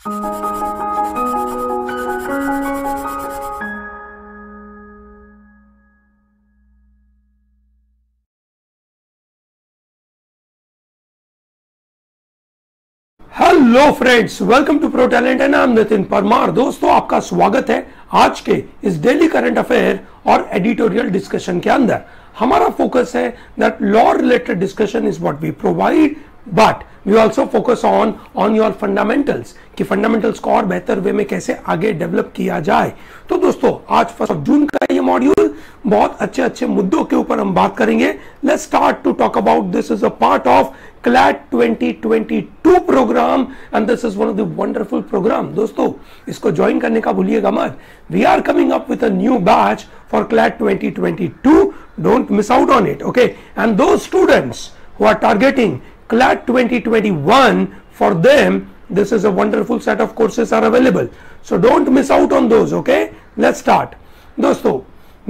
Hello friends welcome to pro talent and नाम नितिन परमार दोस्तों, आपका स्वागत है आज के इस डेली करंट अफेयर और एडिटोरियल डिस्कशन के अंदर। हमारा फोकस है that law related discussion is what we provide but we also focus on on your fundamentals कि फंडामेंटल्स को और बेहतर वे में कैसे आगे डेवलप किया जाए। तो दोस्तों, आज फ़र्स्ट ऑफ़ जून का ये मॉड्यूल बहुत अच्छे अच्छे मुद्दों के ऊपर हम बात करेंगे। Let's start to talk about this is a part of CLAT 2022 programme and this is one of the wonderful programme दोस्तों, इसको ज्वाइन करने का भूलिएगा मत। We are coming up with a new batch for CLAT 2022 don't miss out on it okay and those students who are targeting CLAT 2021 for them, this is a wonderful set of courses are available. So, don't miss out on those, okay? Let's start. दोस्तों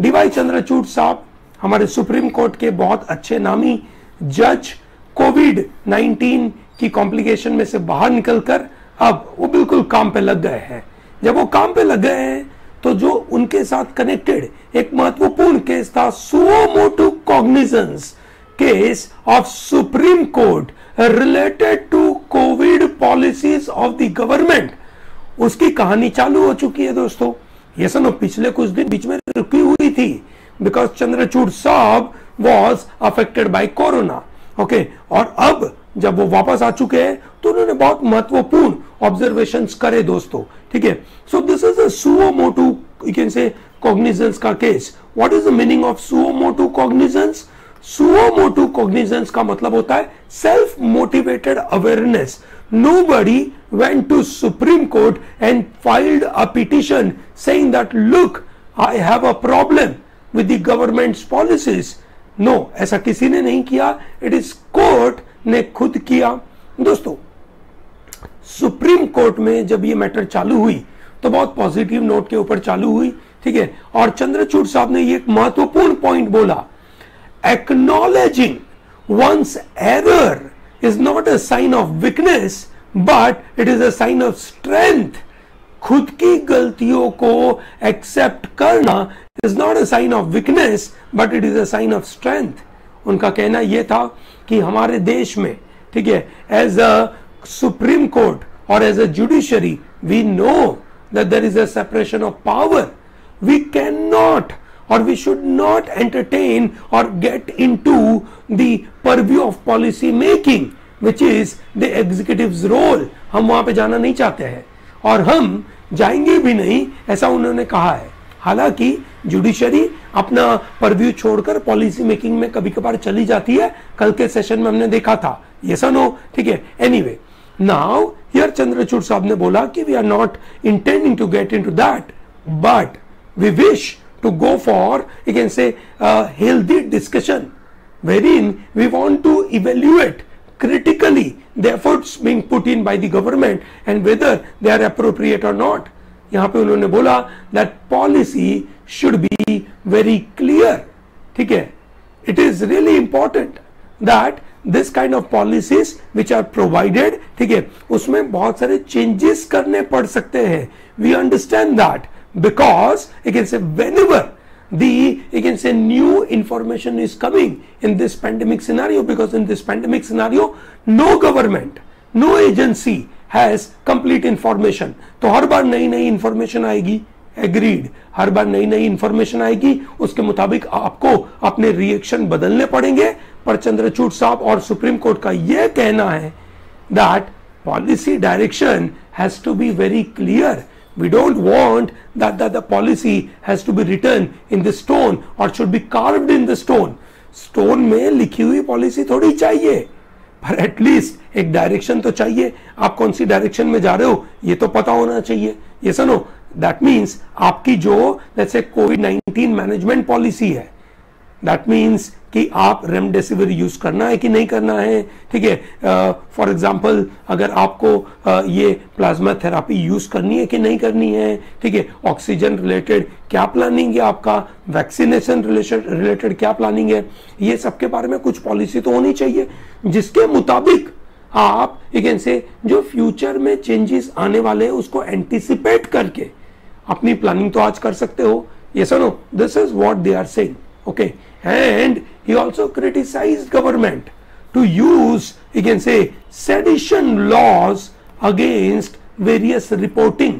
D Y Chandrachud साहब, हमारे supreme court के बहुत अच्छे नामी जज covid 19 की complication में से बाहर निकलकर अब वो बिल्कुल काम पे लग गए हैं। जब वो काम पे लग गए हैं तो जो उनके साथ कनेक्टेड एक महत्वपूर्ण केस था suo motu cognizance case of Supreme Court related to COVID policies of the government. उसकी कहानी चालू हो चुकी है दोस्तों। ये सुनो, पिछले कुछ दिन बीच में रुकी हुई थी। बिकॉज़ चंद्रचूड़ साहब was affected by corona okay और अब जब वो वापस आ चुके हैं तो उन्होंने बहुत महत्वपूर्ण ऑब्जर्वेशन करे दोस्तों, ठीक है? So this is a suo motu you can say cognizance का case what is the meaning of suo motu cognizance suo motu cognizance का मतलब होता है self motivated awareness nobody went to supreme court and filed a petition saying that, look, i have a problem with the government's policies. No, ऐसा किसी ने नहीं किया. It is court ने खुद किया. दोस्तों सुप्रीम कोर्ट में जब ये मैटर चालू हुई तो बहुत पॉजिटिव नोट के ऊपर चालू हुई, ठीक है? और चंद्रचूड़ साहब ने ये एक महत्वपूर्ण पॉइंट बोला acknowledging one's error is not a sign of weakness, but it is a sign of strength. खुद की गलतियों को एक्सेप्ट करना is not a sign of weakness but it is a sign of strength उनका कहना यह था कि हमारे देश में, ठीक है एज अ सुप्रीम कोर्ट और as a judiciary we know that there is a separation of power we can not or we should not entertain or get into the purview of policy making, which is the executive's role. हम वहाँ पे जाना नहीं चाहते हैं। और हम जाएँगे भी नहीं, ऐसा उन्होंने कहा है। हालाँकि जुडिशरी अपना परव्यू छोड़कर पॉलिसी मेकिंग में कभी कभार चली जाती है। कल के सेशन में हमने देखा था। ये सनो, ठीक है? एनीवे नाउ हियर चंद्रचूड़ साहब ने बोला कि we are not intending to get into that but we wish to go for, you can say, a healthy discussion wherein we want to evaluate critically the efforts being put in by the government and whether they are appropriate or not. यहाँ पे उन्होंने बोला that policy should be very clear. ठीक है It is really important that this kind of policies which are provided ठीक है उसमें बहुत सारे changes करने पड़ सकते हैं We understand that because you can say whenever the you can say new information is coming in this pandemic scenario because in this pandemic scenario no government no agency has complete information तो हर बार नई नई information आएगी agreed हर बार नई नई information आएगी उसके मुताबिक आपको अपने रिएक्शन बदलने पड़ेंगे पर चंद्रचूड़ साहब और सुप्रीम कोर्ट का यह कहना है that policy direction has to be very clear We don't want that, that the policy has to be written in the stone or should be carved in the stone. Stone में लिखी हुई policy थोड़ी चाहिए पर at least एक direction तो चाहिए आप कौन सी डायरेक्शन में जा रहे हो ये तो पता होना चाहिए ये सुनो दैट मीन्स आपकी जो जैसे कोविड 19 मैनेजमेंट पॉलिसी है दैट मीन्स कि आप रेमडेसिविर यूज़ करना है कि नहीं करना है? ठीक है फॉर एग्जांपल अगर आपको uh, ये प्लाज्मा थेरापी यूज़ करनी है कि नहीं करनी है? ठीक है ऑक्सीजन रिलेटेड क्या प्लानिंग है आपका? वैक्सीनेशन रिलेटेड क्या प्लानिंग है? ये सब के बारे में कुछ पॉलिसी तो होनी चाहिए जिसके मुताबिक आप से जो फ्यूचर में चेंजेस आने वाले हैं उसको एंटिसिपेट करके अपनी प्लानिंग तो आज कर सकते हो। ये सुनो this is what they are saying okay and he also criticised government to use you can say sedition laws against various reporting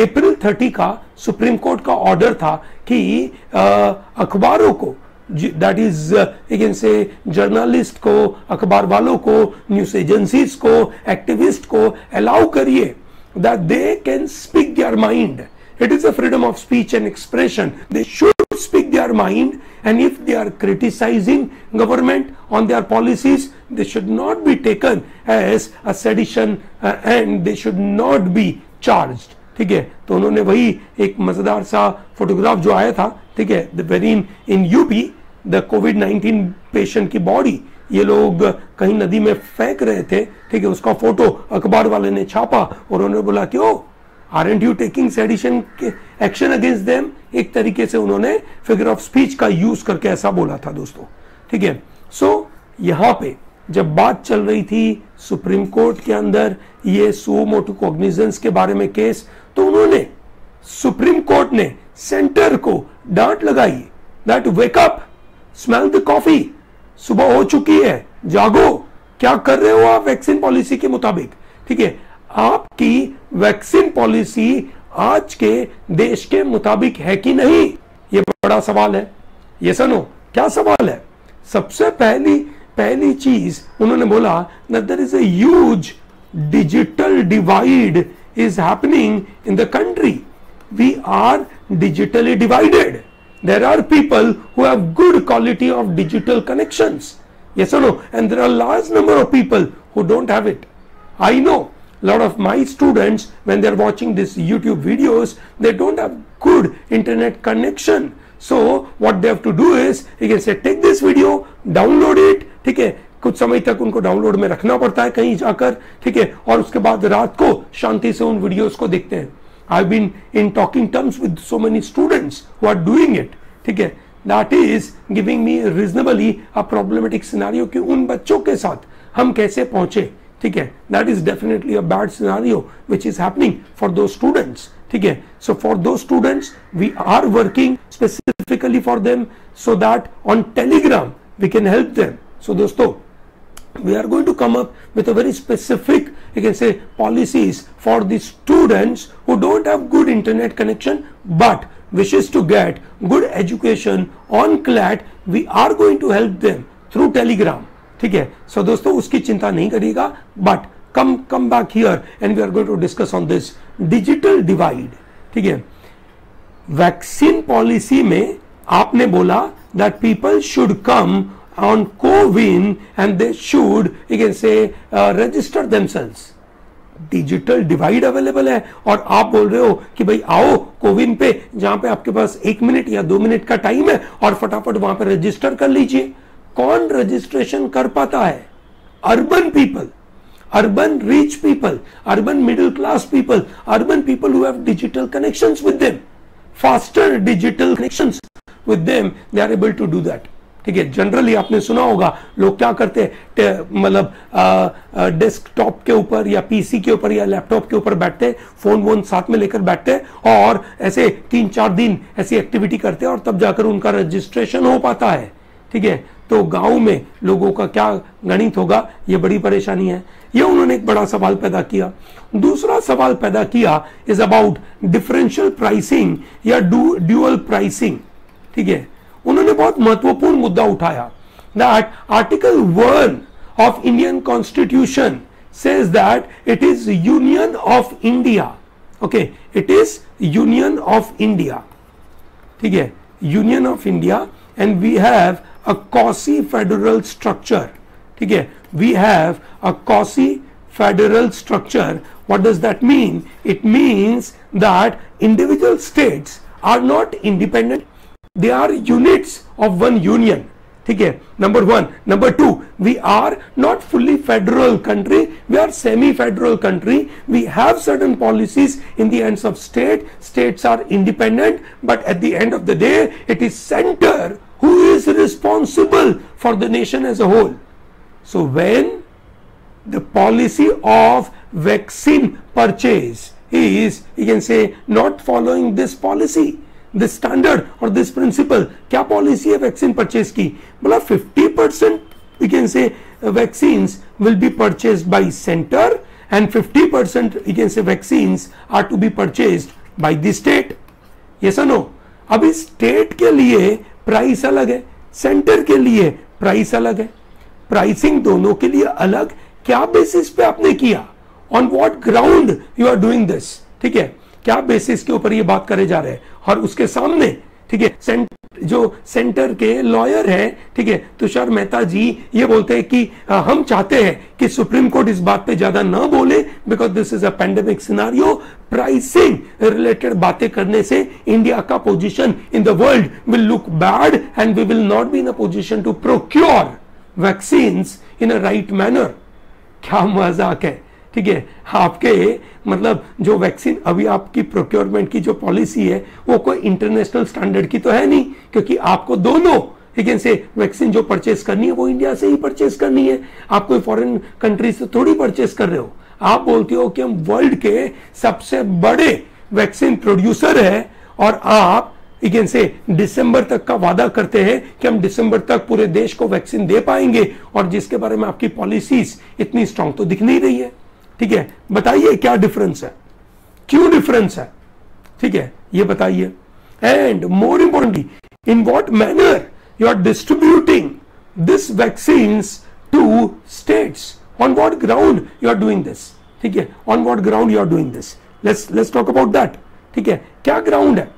April 30 का सुप्रीम कोर्ट का ऑर्डर था कि अखबारों को that is can say journalist को अखबार वालों को न्यूज़ एजेंसीज को एक्टिविस्ट को अलाउ करिए that they can speak their mind it is a freedom of speech and expression. They should speak their mind and if they are criticizing government on their policies they should not be taken as a sedition uh, and they should not be charged ठीक है तो उन्होंने वही एक मज़ेदार सा photograph जो आया था ठीक है very in in UP the covid 19 patient की बॉडी ये लोग कहीं नदी में फेंक रहे थे ठीक है उसका फ़ोटो अखबार वाले ने छापा और उन्होंने बोला क्यों are and you taking sedition action against them एक तरीके से उन्होंने फिगर ऑफ़ स्पीच का यूज़ करके ऐसा बोला था दोस्तों। ठीक है? सो यहाँ पे जब बात चल रही थी सुप्रीम कोर्ट के अंदर, ये सो मोटो कॉग्निजेंस के बारे में केस तो उन्होंने सुप्रीम कोर्ट ने सेंटर को डांट लगाई। That wake up smell the coffee सुबह हो चुकी है, जागो, क्या कर रहे हो आप वैक्सीन पॉलिसी के मुताबिक? ठीक है? आपकी वैक्सीन पॉलिसी आज के देश के मुताबिक है कि नहीं? ये बड़ा सवाल है। ये सुनो, क्या सवाल है? सबसे पहली पहली चीज़ उन्होंने बोला there is huge digital divide is happening in the country we are digitally divided there are people who have good quality of digital connection ये सुनो and there are large number of people who don't have it I know lot of my students when they're watching these YouTube videos, they don't have good internet connection. So what they have to do is, you can say take this video, download it, ठीक है कुछ समय तक उनको download में रखना पड़ता है कहीं जाकर ठीक है और उसके बाद रात को शांति से उन वीडियोस को देखते हैं I been in talking terms with so many students who are doing it ठीक है that is giving me reasonably a problematic scenario कि उन बच्चों के साथ हम कैसे पहुँचे ठीक है that is definitely a bad scenario which is happening for दो स्टूडेंट्स ठीक है सो फॉर दो students we are working specifically for them so that on Telegram we can help them so दोस्तों we are going to come up with a very specific you can say policies for the students who don't have good internet connection but wishes to get good education on CLAT we are going to help them through telegram ठीक है? सो so, दोस्तों उसकी चिंता नहीं करिएगा but come come back here and we are going to discuss on this digital divide ठीक है? Vaccine policy में आपने बोला that people should come CoWIN and they should you can say uh, register themselves. Digital divide available है और आप बोल रहे हो कि भाई आओ कोविन पे जहाँ पे आपके पास एक मिनट या दो मिनट का टाइम है और फटाफट वहाँ पे रजिस्टर कर लीजिए। कौन रजिस्ट्रेशन कर पाता है? Urban people urban rich people urban middle class people urban people who have digital connections with them faster digital connections with them they are able to do that ठीक है जनरली आपने सुना होगा, लोग क्या करते हैं? मतलब डेस्कटॉप के ऊपर या पीसी के ऊपर या लैपटॉप के ऊपर बैठते फ़ोन वोन साथ में लेकर बैठते और ऐसे तीन चार दिन ऐसी एक्टिविटी करते हैं और तब जाकर उनका रजिस्ट्रेशन हो पाता है। ठीक है तो गाँव में लोगों का क्या गणित होगा? ये बड़ी परेशानी है। ये उन्होंने एक बड़ा सवाल पैदा किया। दूसरा सवाल पैदा किया इज़ अबाउट डिफरेंशियल प्राइसिंग या ड्यूअल प्राइसिंग ठीक है? उन्होंने बहुत महत्वपूर्ण मुद्दा उठाया। That article one of Indian constitution says that it is union of India okay it is union of India ठीक है? Union of India and we have a quasi federal structure ठीक है we have a quasi federal structure what does that mean? It means that individual states are not independent. They are units of one union. ठीक है number one number two we are not fully federal country we are semi federal country we have certain policies in the ends of state states are independent but at the end of the day it is centre who is responsible for the nation as a whole so when the policy of vaccine purchase is you can say not following this policy this standard or this principle क्या policy है vaccine purchase की बोला 50 percent you can say uh, vaccines will be purchased by center and 50 percent you can say vaccines are to be purchased by the state yes or no अभी state के लिए price अलग है। Centre के लिए price अलग है। Pricing दोनों के लिए अलग। क्या बेसिस पे आपने किया? On what ground you are doing this ठीक है? क्या बेसिस के ऊपर ये बात करे जा रहे हैं? और उसके सामने ठीक है सेंट, जो सेंटर के लॉयर है ठीक है तुषार मेहता जी ये बोलते हैं कि आ, हम चाहते हैं कि सुप्रीम कोर्ट इस बात पे ज़्यादा ना बोले because this is a pandemic scenario pricing related बातें करने से इंडिया का position in the world will look bad and we will not be in a position to procure vaccine in a right manner क्या मज़ाक है। ठीक है? आपके मतलब जो वैक्सीन अभी आपकी प्रोक्योरमेंट की जो पॉलिसी है, वो कोई इंटरनेशनल स्टैंडर्ड की तो है नहीं, क्योंकि आपको दोनों लेकिन से वैक्सीन जो परचेस करनी है, वो इंडिया से ही परचेस करनी है। आप कोई फॉरेन कंट्री से थोड़ी परचेस कर रहे हो। आप बोलते हो कि हम वर्ल्ड के सबसे बड़े वैक्सीन प्रोड्यूसर है और आप इगेन से दिसंबर तक का वादा करते हैं कि हम दिसंबर तक पूरे देश को वैक्सीन दे पाएँगे और जिसके बारे में आपकी पॉलिसीज़ इतनी स्ट्रांग तो दिख नहीं रही है। ठीक है? बताइए क्या डिफरेंस है? क्यों डिफरेंस है? ठीक है? ये बताइए। And more importantly in what manner you are distributing this vaccine to states on what ground you are doing this ठीक है? On what ground you are doing this let's talk about that ठीक है? क्या ground है?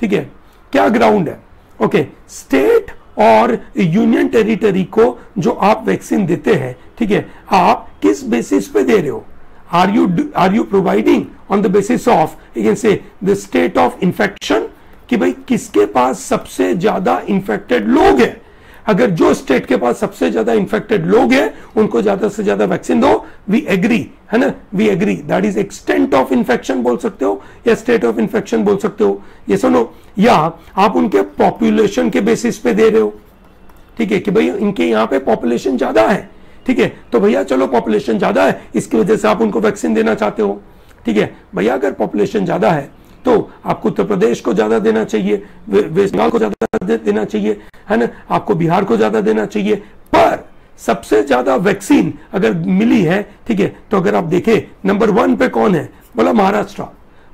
ठीक है? क्या ground है? ओके स्टेट और यूनियन टेरिटरी को जो आप वैक्सीन देते हैं, ठीक है? आप किस बेसिस पे दे रहे हो? Are you are you providing on the basis of you can say the state of infection कि भाई किसके पास सबसे ज़्यादा इंफेक्टेड लोग हैं? अगर जो स्टेट के पास सबसे ज़्यादा इंफेक्टेड लोग हैं, उनको ज़्यादा से ज़्यादा वैक्सीन दो वी एग्री है ना? We agree that is extent of infection बोल सकते हो, या स्टेट ऑफ़ इंफेक्शन बोल सकते हो। ये सुनो, या आप उनके पॉपुलेशन के बेसिस पे दे रहे हो। ठीक है, कि भाई इनके यहाँ पे पॉपुलेशन ज़्यादा है। ठीक है? तो भैया चलो पॉपुलेशन ज़्यादा है इसकी वजह से आप उनको वैक्सीन देना चाहते हो। ठीक है? भैया अगर पॉपुलेशन ज़्यादा है तो आपको उत्तर प्रदेश को ज़्यादा देना चाहिए वेस्ट बंगाल को ज़्यादा दे, देना चाहिए है ना? आपको बिहार को ज़्यादा देना चाहिए। पर सबसे ज़्यादा वैक्सीन अगर मिली है ठीक है? तो अगर आप देखें नंबर वन पे कौन है? बोला महाराष्ट्र।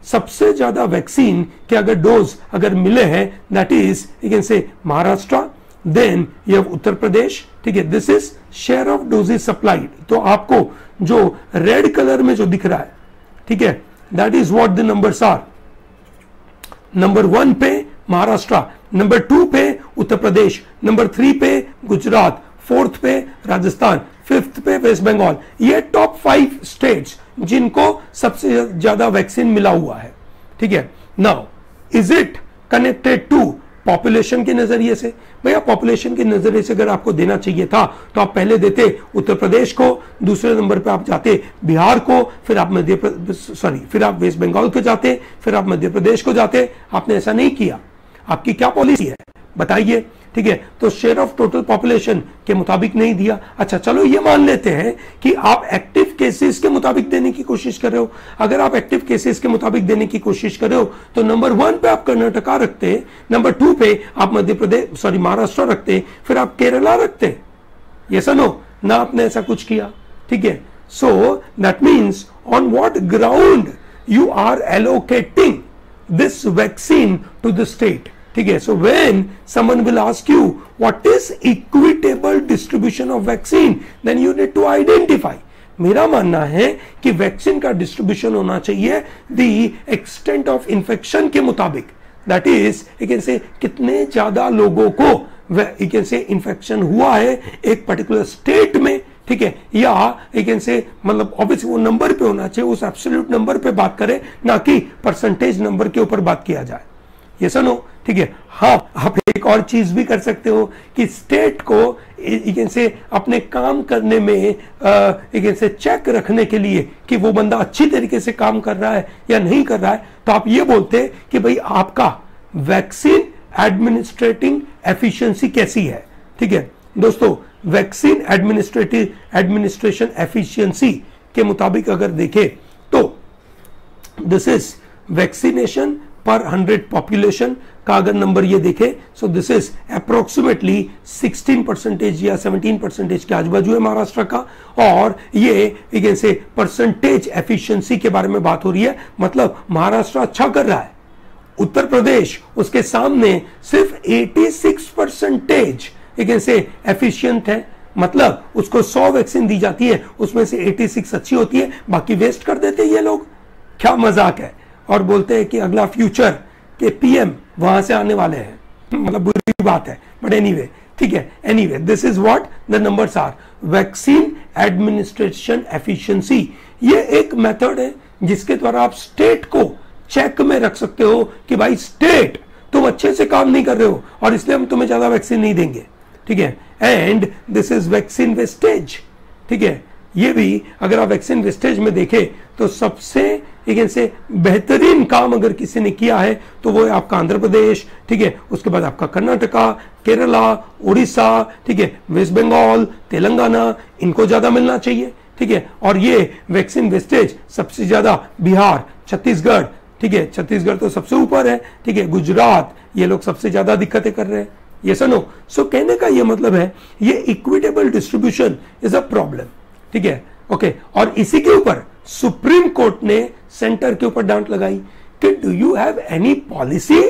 सबसे ज़्यादा वैक्सीन के अगर डोज अगर मिले हैं that is you can say Maharashtra then you Uttar Pradesh ठीक है this is share of doses supplied तो आपको जो रेड कलर में जो दिख रहा है, ठीक है that is what the numbers are number one पे महाराष्ट्र नंबर टू पे उत्तर प्रदेश नंबर थ्री पे गुजरात फोर्थ पे राजस्थान फिफ्थ पे वेस्ट बंगाल ये टॉप फाइव स्टेट्स जिनको सबसे ज़्यादा वैक्सीन मिला हुआ है, ठीक है. Now is it connected to population के नज़रिए से। भैया पॉपुलेशन के नज़रिए से अगर आपको देना चाहिए था तो आप पहले देते उत्तर प्रदेश को, दूसरे नंबर पे आप जाते बिहार को, फिर आप मध्य सॉरी फिर आप वेस्ट बंगाल को जाते, फिर आप मध्य प्रदेश को जाते। आपने ऐसा नहीं किया। आपकी क्या पॉलिसी है? बताइए। ठीक है? तो शेयर ऑफ़ टोटल पॉपुलेशन के मुताबिक नहीं दिया। अच्छा चलो ये मान लेते हैं कि आप एक्टिव केसेस के मुताबिक देने की कोशिश कर रहे हो। अगर आप एक्टिव केसेस के मुताबिक देने की कोशिश कर रहे हो तो नंबर वन पे आप कर्नाटका रखते नंबर टू पे आप मध्य प्रदेश सॉरी महाराष्ट्र रखते, फिर आप केरला रखते। ये सनो ना आपने ऐसा कुछ किया। ठीक है? So that means on what ground you are allocating this vaccine to the state ठीक है? So when someone will ask you what is equitable distribution of vaccine then you need to identify मेरा मानना है कि vaccine का distribution होना चाहिए the extent of infection के मुताबिक। दैट इज़ कैन से कितने ज़्यादा लोगों को कैन से इंफेक्शन हुआ है एक पर्टिकुलर स्टेट में, ठीक है? या कैन से मतलब ऑब्वियसली वो नंबर पे होना चाहिए, उस एब्सोल्यूट नंबर पे बात करें, ना कि परसेंटेज नंबर के ऊपर बात किया जाए। ये सुनो ठीक है? हाँ आप एक और चीज़ भी कर सकते हो कि स्टेट को से अपने काम करने में से चेक रखने के लिए कि वो बंदा अच्छी तरीके से काम कर रहा है या नहीं कर रहा है। तो आप ये बोलते कि भाई आपका वैक्सीन एडमिनिस्ट्रेटिंग एफिशिएंसी कैसी है? ठीक है? दोस्तों वैक्सीन एडमिनिस्ट्रेटिव एडमिनिस्ट्रेशन एफिशिएंसी के मुताबिक अगर देखें तो दिस इज़ वैक्सीनेशन पर 100 पॉपुलेशन का अगर नंबर ये देखें। So this is approximately 16 percentage या 17 परसेंटेज के आजू बाजू है महाराष्ट्र का। और ये एक से परसेंटेज एफिशिएंसी के बारे में बात हो रही है। मतलब महाराष्ट्र अच्छा कर रहा है। उत्तर प्रदेश, उसके सामने सिर्फ़ 86 परसेंटेज एक से एफिशिएंट है। मतलब उसको 100 वैक्सीन दी जाती है, उसमें से 86 अच्छी होती है, बाकी वेस्ट कर देते हैं ये लोग। क्या मज़ाक है। और बोलते हैं कि अगला फ्यूचर के पीएम वहाँ से आने वाले हैं। मतलब बुरी बात है। बट एनीवे ठीक है। Anyway this is what the numbers are vaccine administration efficiency ये एक मेथड है जिसके द्वारा आप स्टेट को चेक में रख सकते हो कि भाई स्टेट तुम अच्छे से काम नहीं कर रहे हो और इसलिए हम तुम्हें ज़्यादा वैक्सीन नहीं देंगे। ठीक है? And this is vaccine wastage ठीक है? ये भी अगर आप वैक्सीन वेस्टेज में देखें तो सबसे एक से बेहतरीन काम अगर किसी ने किया है तो वो आपका आंध्र प्रदेश, ठीक है, उसके बाद आपका कर्नाटका, केरला, उड़ीसा, ठीक है, वेस्ट बंगाल, तेलंगाना, इनको ज़्यादा मिलना चाहिए, ठीक है, और ये वैक्सीन वेस्टेज सबसे ज़्यादा बिहार, छत्तीसगढ़, ठीक है, छत्तीसगढ़ तो सबसे ऊपर है, ठीक है, गुजरात, ये लोग सबसे ज़्यादा दिक्कतें कर रहे हैं, ये सनो, सो कहने का ये मतलब है, ये equitable distribution is a problem ठीक है ओके और इसी के ऊपर सुप्रीम कोर्ट ने सेंटर के ऊपर डांट लगाई कि do you have any policy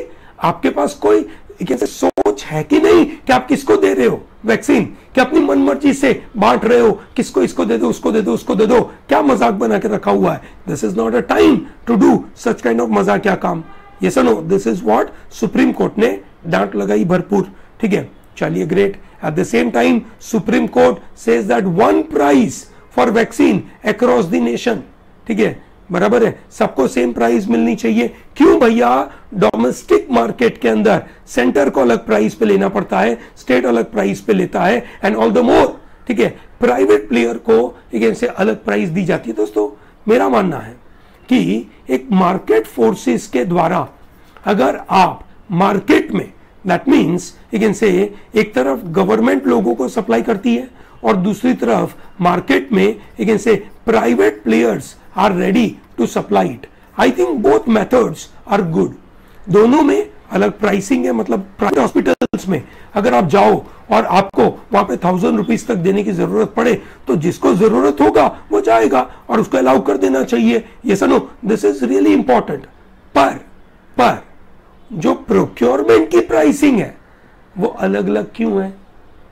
आपके पास कोई कैसे सोच है कि नहीं कि आप किसको दे रहे हो वैक्सीन कि अपनी मनमर्जी से बांट रहे हो, किसको इसको दे दो, उसको दे दो, उसको दे दो। क्या मज़ाक बना के रखा हुआ है? This is not a time to do such kind of मज़ाक क्या काम ये सनो this is what supreme court ने डांट लगाई भरपूर। ठीक है? चलिए great at the same time supreme court says that one price for vaccine across the nation ठीक है? बराबर है? सबको सेम प्राइस मिलनी चाहिए। क्यों भैया? डोमेस्टिक मार्केट के अंदर सेंटर को अलग प्राइस पे लेना पड़ता है स्टेट अलग प्राइस पे लेता है एंड ऑल द मोर ठीक है? प्राइवेट प्लेयर को एक से अलग प्राइस दी जाती है। दोस्तों, मेरा मानना है कि एक मार्केट फोर्सेस के द्वारा अगर आप मार्केट में दैट मीन्स एक से एक तरफ़ गवर्नमेंट लोगों को सप्लाई करती है और दूसरी तरफ़ मार्केट में एक से private players are ready to supply it I think both methods are good दोनों में अलग प्राइसिंग है मतलब प्राइवेट हॉस्पिटल्स में। अगर आप जाओ और आपको वहाँ पे थाउज़ेंड रुपीज़ तक देने की ज़रूरत पड़े तो जिसको ज़रूरत होगा, वो जाएगा और उसको अलाउ कर देना चाहिए। ये सनो दिस इज़ रियली इंपॉर्टेंट पर पर, जो प्रोक्योरमेंट की प्राइसिंग है, वो अलग अलग क्यों है?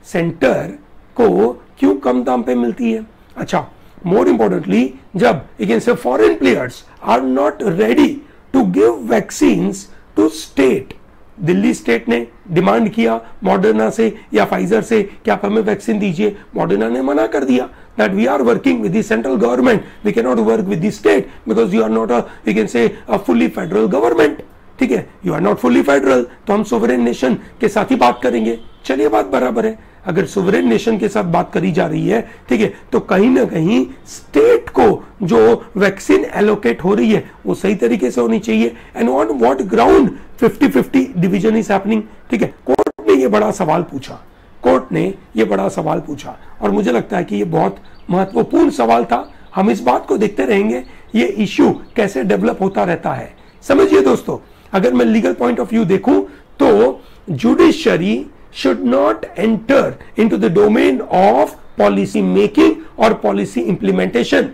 सेंटर को क्यों कम दाम पे मिलती है? अच्छा मोर इंपॉर्टेंटली जब अगेन से foreign players are not ready to give vaccine to state Delhi state ने डिमांड किया मॉडर्ना से या फाइजर से कि आप हमें वैक्सीन दीजिए। मॉडर्ना ने मना कर दिया that we are working with the central government. We cannot work with the state because you are not a, we can say, a fully federal government. ठीक है? You are not fully federal तो हम sovereign nation के साथ ही बात करेंगे। चलिए बात बराबर है। अगर सोवरेन नेशन के साथ बात करी जा रही है, ठीक है तो कहीं ना कहीं स्टेट को जो वैक्सीन एलोकेट हो रही है, वो सही तरीके से होनी चाहिए। And on what ground 50 50 division is happening ठीक है कोर्ट ने ये बड़ा सवाल पूछा। कोर्ट ने ये बड़ा सवाल पूछा। और मुझे लगता है कि ये बहुत महत्वपूर्ण सवाल था। हम इस बात को देखते रहेंगे, ये इश्यू कैसे डेवलप होता रहता है। समझिए दोस्तों, अगर मैं लीगल पॉइंट ऑफ़ व्यू देखूँ तो judiciary should not enter into the domain of policy making और पॉलिसी इंप्लीमेंटेशन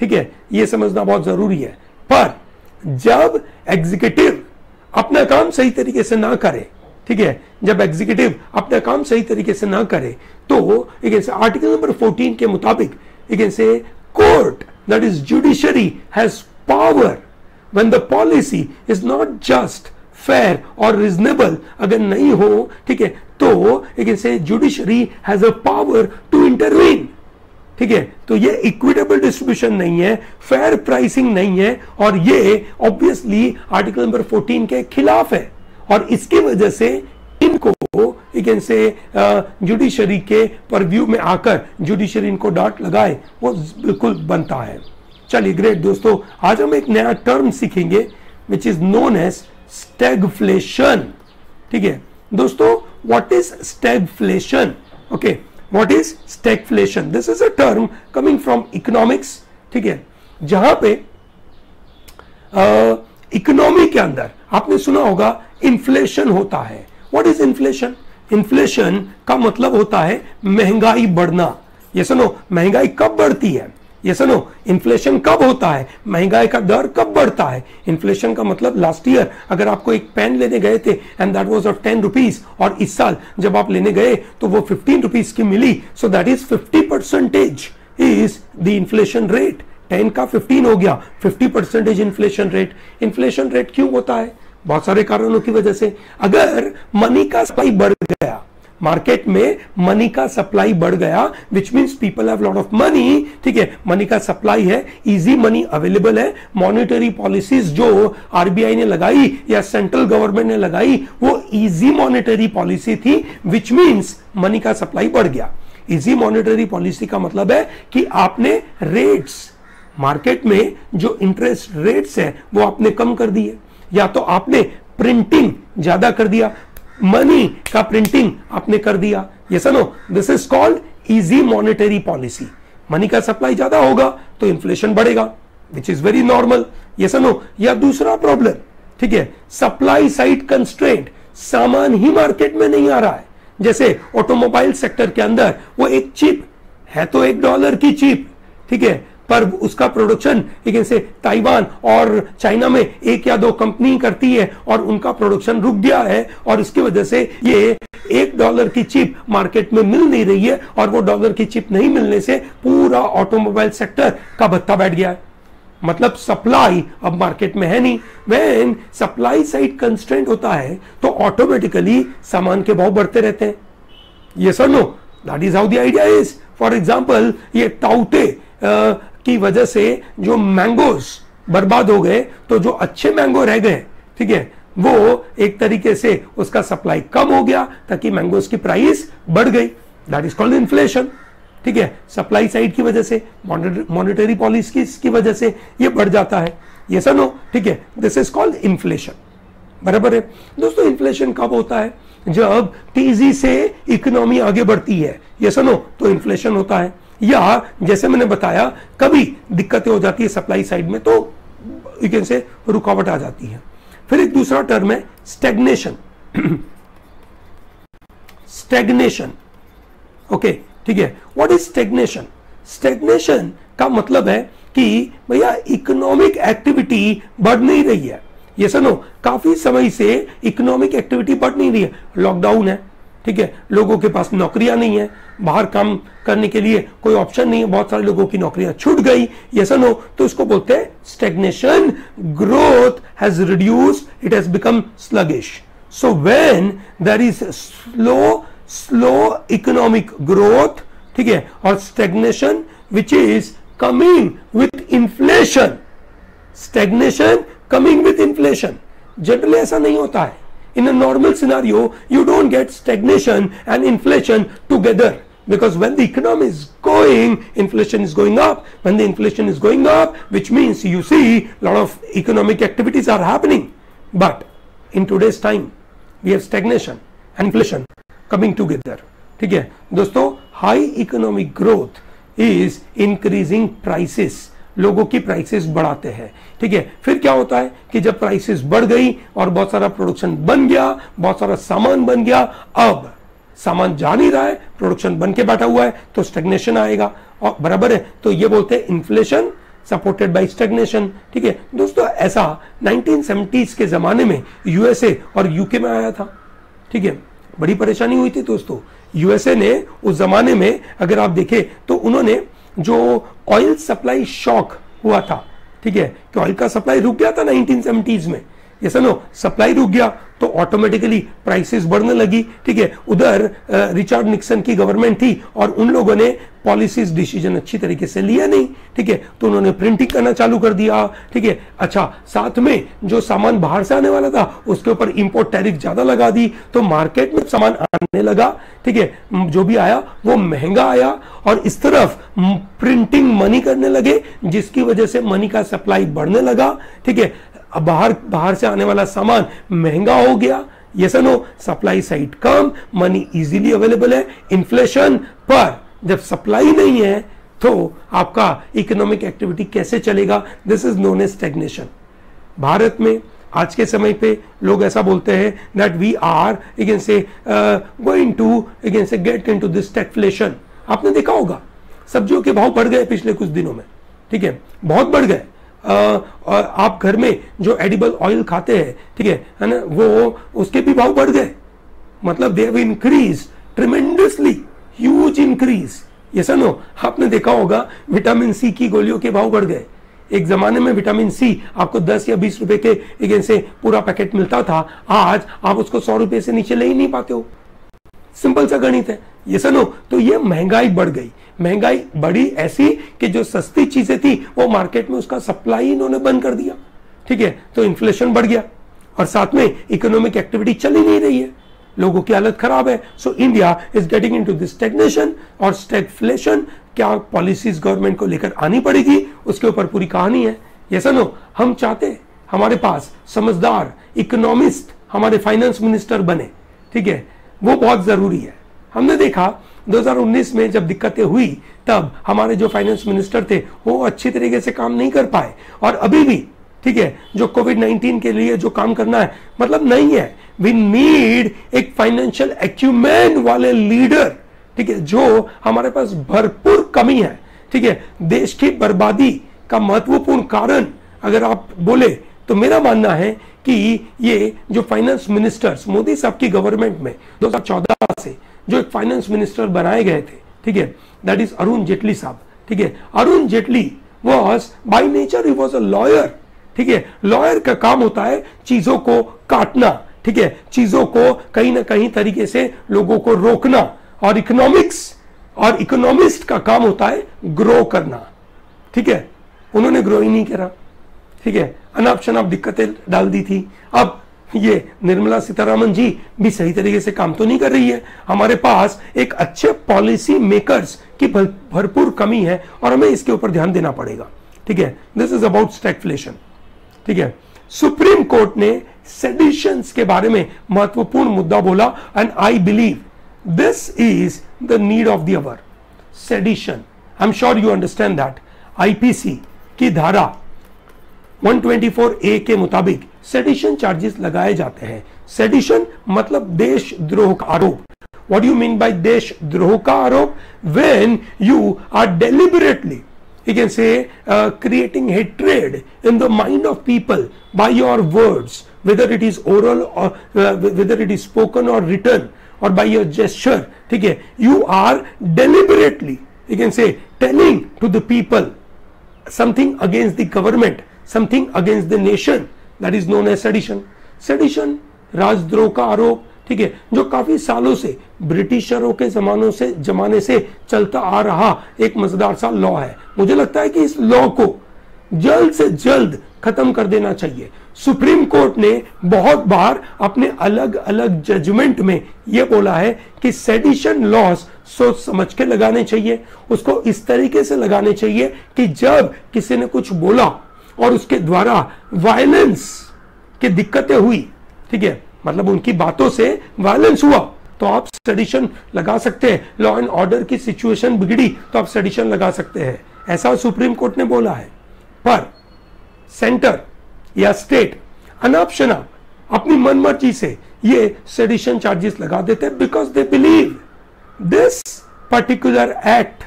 ठीक है? यह समझना बहुत ज़रूरी है। पर जब एग्जीक्यूटिव अपना काम सही तरीके से ना करे, ठीक है? जब एग्जीक्यूटिव अपना काम सही तरीके से ना करे तो आर्टिकल नंबर 14 के मुताबिक से court that is judiciary has power when the policy is not just fair और रिजनेबल अगर नहीं हो, ठीक है? तो एक से judiciary has a power to intervene ठीक है? तो ये इक्विटेबल डिस्ट्रीब्यूशन नहीं है फेयर प्राइसिंग नहीं है, और ये ऑब्वियसली आर्टिकल नंबर 14 के खिलाफ है। और इसकी वजह से इनको एक से जुडिशरी के परव्यू में आकर जुडिशरी इनको डांट लगाए, वो बिल्कुल बनता है। चलिए ग्रेट दोस्तों, आज हम एक नया टर्म सीखेंगे which is known as stagflation ठीक है? दोस्तों what is stagflation okay what is stagflation this is a term coming from economics ठीक है? जहाँ पे इकोनॉमी के अंदर, आपने सुना होगा इन्फ्लेशन होता है। व्हाट इज़ इन्फ्लेशन इन्फ्लेशन का मतलब होता है महँगाई बढ़ना। ये सुनो, महँगाई कब बढ़ती है? ये सुनो इन्फ्लेशन कब होता है? महँगाई का दर कब बढ़ता है? इन्फ्लेशन का मतलब लास्ट ईयर अगर आपको एक पेन लेने गए थे and that was of ten rupees और इस साल जब आप लेने गए तो वो फिफ्टीन रुपीज़ की मिली so that is fifty percentage is the inflation rate ten का फिफ्टीन हो गया fifty percentage inflation rate inflation rate क्यों होता है? बहुत सारे कारणों की वजह से। अगर मनी का सप्लाई बढ़ गया मार्केट में मनी का सप्लाई बढ़ गया which means people have lot of money ठीक है मनी का सप्लाई है इजी मनी अवेलेबल है. मॉनिटरी पॉलिसीज़ जो आरबीआई ने लगाई या सेंट्रल गवर्नमेंट ने लगाई, वो इजी मॉनिटरी पॉलिसी थी विच मीन्स मनी का सप्लाई बढ़ गया. इजी मॉनिटरी पॉलिसी का मतलब है कि आपने रेट्स मार्केट में जो इंटरेस्ट रेट्स है, वो आपने कम कर दिए. या तो आपने प्रिंटिंग ज़्यादा कर दिया मनी का प्रिंटिंग आपने कर दिया। ये सनो this is called easy monetary policy money का सप्लाई ज़्यादा होगा तो इन्फ्लेशन बढ़ेगा विच इज़ वेरी नॉर्मल ये सनो, या दूसरा प्रॉब्लम ठीक है सप्लाई साइड कंस्ट्रेंट सामान ही मार्केट में नहीं आ रहा है। जैसे ऑटोमोबाइल सेक्टर के अंदर वो एक चिप है तो एक डॉलर की चिप ठीक है पर उसका प्रोडक्शन लेकिन से ताइवान और चाइना में एक या दो कंपनी करती है और उनका प्रोडक्शन रुक गया है और इसकी वजह से ये एक डॉलर की चिप मार्केट में मिल नहीं रही है और वो डॉलर की चिप नहीं मिलने से पूरा ऑटोमोबाइल सेक्टर का भत्ता बैठ गया है। मतलब सप्लाई अब मार्केट में है नहीं। वेन सप्लाई साइड कंस्टेंट होता है तो ऑटोमेटिकली सामान के भाव बढ़ते रहते हैं। ये सर no that is how the idea is for example ये टाउटे की वजह से जो मैंगोस बर्बाद हो गए तो जो अच्छे मैंगो रह गए, ठीक है, वो एक तरीके से उसका सप्लाई कम हो गया, ताकि मैंगोस की प्राइस बढ़ गई। दैट इज़ कॉल्ड इन्फ्लेशन ठीक है सप्लाई साइड की वजह से मॉनिटरी पॉलिसी की वजह से ये बढ़ जाता है। ये सनो ठीक है दिस इज़ कॉल्ड इन्फ्लेशन बराबर है? दोस्तों इन्फ्लेशन कब होता है? जब तेज़ी से इकोनॉमी आगे बढ़ती है। ये सुनो तो इन्फ्लेशन होता है। या जैसे मैंने बताया, कभी दिक्कतें हो जाती है सप्लाई साइड में तो यू कैन से रुकावट आ जाती है। फिर एक दूसरा टर्म है स्टेग्नेशन स्टेग्नेशन ओके ठीक है। व्हाट इज़ स्टेग्नेशन स्टेग्नेशन का मतलब है कि भैया इकोनॉमिक एक्टिविटी बढ़ नहीं रही है। ये सुनो काफ़ी समय से इकोनॉमिक एक्टिविटी बढ़ नहीं रही है। लॉकडाउन है। ठीक है? लोगों के पास नौकरियाँ नहीं है। बाहर काम करने के लिए कोई ऑप्शन नहीं है। बहुत सारे लोगों की नौकरियाँ छूट गई। ये नो तो उसको बोलते हैं stagnation growth has reduce it has become sluggish so when there is slow slow economic growth ठीक है? और stagnation which is coming with inflation stagnation coming with inflation generally ऐसा नहीं होता है। in a normal scenario, you don't get stagnation and inflation together. Because when the economy is going, inflation is going up. When the inflation is going up, which means you see a lot of economic activities are happening. But in today's time, we have stagnation and inflation coming together. ठीक है दोस्तों high economic growth is increasing prices लोगों की prices बढ़ाते हैं। ठीक है? फिर क्या होता है कि जब प्राइसेस बढ़ गई और बहुत सारा प्रोडक्शन बन गया, बहुत सारा सामान बन गया, अब सामान जा नहीं रहा है प्रोडक्शन बन के बैठा हुआ है तो स्टेग्नेशन आएगा। और बराबर है तो ये बोलते हैं इन्फ्लेशन सपोर्टेड बाय स्टेग्नेशन ठीक है? दोस्तों, ऐसा 1970s के जमाने में यूएसए और यूके में आया था। ठीक है? बड़ी परेशानी हुई थी दोस्तों। यूएसए ने उस जमाने में, अगर आप देखें तो उन्होंने जो ऑयल सप्लाई शॉक हुआ था, ठीक है? कि ऑयल का सप्लाई रुक गया था 1970s में। ये सुनो सप्लाई रुक गया तो ऑटोमेटिकली प्राइसेस बढ़ने लगी, ठीक है? उधर रिचर्ड निक्सन की गवर्नमेंट थी और उन लोगों ने पॉलिसीज़ डिसीज़न अच्छी तरीके से लिया नहीं, ठीक है? तो उन्होंने प्रिंटिंग करना चालू कर दिया, ठीक है? अच्छा साथ में जो सामान बाहर से आने वाला था, उसके ऊपर इंपोर्ट टैरिफ ज़्यादा लगा दी तो मार्केट में सामान आने लगा, ठीक है? जो भी आया, वो महँगा आया और इस तरफ़ प्रिंटिंग मनी करने लगे, जिसकी वजह से मनी का सप्लाई बढ़ने लगा, ठीक है? अब बाहर बाहर से आने वाला सामान महँगा हो गया। ये सनो सप्लाई साइड कम मनी इजीली अवेलेबल है। इन्फ्लेशन पर जब सप्लाई नहीं है तो आपका इकोनॉमिक एक्टिविटी कैसे चलेगा? This is known as stagnation Bharat में आज के समय पे लोग ऐसा बोलते हैं दैट वी आर अगेन से गोइंग टू अगेन से गेट इनटू दिस स्टेगफ्लेशन आपने देखा होगा, सब्जियों के भाव बढ़ गए पिछले कुछ दिनों में। ठीक है? बहुत बढ़ गए। और आप घर में जो एडिबल ऑयल खाते हैं, ठीक है है ना, वो, उसके भी भाव बढ़ गए। मतलब they have increase tremendously huge increase ये सनो, आपने देखा होगा विटामिन सी की गोलियों के भाव बढ़ गए। एक जमाने में विटामिन सी आपको 10 या 20 रुपए के से पूरा पैकेट मिलता था, आज आप उसको सौ रुपए से नीचे ले ही नहीं पाते हो। सिंपल सा गणित है। ये सनो तो ये महँगाई बढ़ गई। महँगाई बढ़ी ऐसी कि जो सस्ती चीज़ें थी, वो मार्केट में उसका सप्लाई इन्होंने बंद कर दिया। ठीक है तो इन्फ्लेशन बढ़ गया और साथ में इकोनॉमिक एक्टिविटी चल ही नहीं रही है। लोगों की हालत खराब है। So India is getting into this stagnation और स्टेगफ्लेशन क्या पॉलिसीज़ गवर्नमेंट को लेकर आनी पड़ेगी उसके ऊपर पूरी कहानी है। ये सनो, हम चाहते हमारे पास समझदार इकोनॉमिस्ट हमारे फाइनेंस मिनिस्टर बने। ठीक है वो बहुत ज़रूरी है। हमने देखा 2019 में जब दिक्कतें हुई, तब हमारे जो फाइनेंस मिनिस्टर थे, वो अच्छी तरीके से काम नहीं कर पाए। और अभी भी, ठीक है, जो कोविड 19 के लिए जो काम करना है मतलब नहीं है। वी नीड एक फाइनेंशियल एक्यूमेन वाले लीडर ठीक है, जो हमारे पास भरपूर कमी है। ठीक है, देश की बर्बादी का महत्वपूर्ण कारण, अगर आप बोले तो मेरा मानना है कि ये जो फाइनेंस मिनिस्टर्स मोदी साहब की गवर्नमेंट में 2014 से जो एक फाइनेंस मिनिस्टर बनाए गए थे, ठीक है दैट इज़ अरुण जेटली साहब, ठीक है Arun Jaitley was by nature he was a lawyer ठीक है लॉयर का काम होता है चीज़ों को काटना, ठीक है, चीज़ों को कहीं ना कहीं तरीके से लोगों को रोकना, और इकोनॉमिक्स और इकोनॉमिस्ट का काम होता है ग्रो करना, ठीक है, उन्होंने ग्रो ही नहीं करा, ठीक है अनाप शनाप दिक्कतें डाल दी थी। अब ये निर्मला सीतारामन जी भी सही तरीके से काम तो नहीं कर रही है। हमारे पास एक अच्छे पॉलिसी मेकर्स की भरपूर कमी है और हमें इसके ऊपर ध्यान देना पड़ेगा। ठीक है? दिस इज़ अबाउट स्टैगफ्लेशन ठीक है? सुप्रीम कोर्ट ने सेडिशन के बारे में महत्वपूर्ण मुद्दा बोला and I believe this is the need of the our sedition I am sure you understand that IPC की धारा 124 ए के मुताबिक सेडिशन चार्जेस लगाए जाते हैं सेडिशन मतलब देशद्रोह का आरोप what you mean by desh droh ka arop when you are deliberately you can say uh, creating hatred in the mind of people by your words whether it is oral or uh, whether it is spoken or written or by your gesture ठीक है you are deliberately you can say telling to the people something against the government something against the nation that is known as sedition. Sedition राजद्रोह का आरोप ठीक है, जो काफ़ी सालों से ब्रिटिशरों के जमानों से, जमाने से चलता आ रहा एक मज़ेदार सा लॉ है। मुझे लगता है कि इस लॉ को जल्द से जल्द खत्म कर देना चाहिए। सुप्रीम कोर्ट ने बहुत बार अपने अलग अलग जजमेंट में यह बोला है कि सेडिशन लॉस सोच समझ के लगाने चाहिए। उसको इस तरीके से लगाने चाहिए कि जब किसी ने कुछ बोला और उसके द्वारा वायलेंस की दिक्कतें हुई, ठीक है? मतलब उनकी बातों से वायलेंस हुआ। तो आप सेडिशन लगा सकते हैं। लॉ एंड ऑर्डर की सिचुएशन बिगड़ी तो आप सेडिशन लगा सकते हैं। ऐसा सुप्रीम कोर्ट ने बोला है। पर सेंटर या स्टेट अनाप शनाप अपनी मनमर्जी से ये सेडिशन चार्जेस लगा देते हैं because they believe this particular act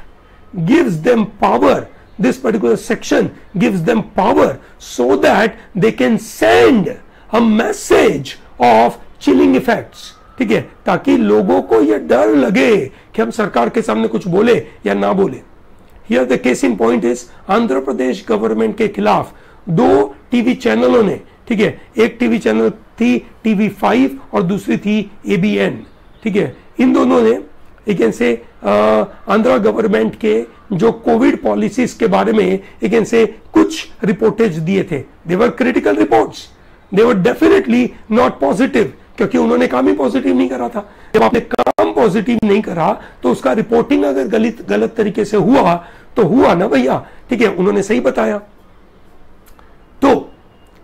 gives them power this particular section gives them power so that they can send a message of chilling effects. ठीक है? ताकि लोगों को यह डर लगे कि हम सरकार के सामने कुछ बोले या ना बोले। Here the case in point is Andhra Pradesh government के खिलाफ दो टीवी चैनलों ने, ठीक है? एक टीवी चैनल थी टीवी फाइव और दूसरी थी एबीएन ठीक है? इन दोनों ने एक से आंध्र गवर्नमेंट के जो कोविड पॉलिसीज़ के बारे में एक से कुछ रिपोर्टेज दिए थे। They were critical reports they were definitely not positive क्योंकि उन्होंने काम ही पॉजिटिव नहीं करा था। जब आपने काम पॉजिटिव नहीं करा तो उसका रिपोर्टिंग अगर गलत गलत तरीके से हुआ तो हुआ ना भैया। ठीक है, उन्होंने सही बताया। तो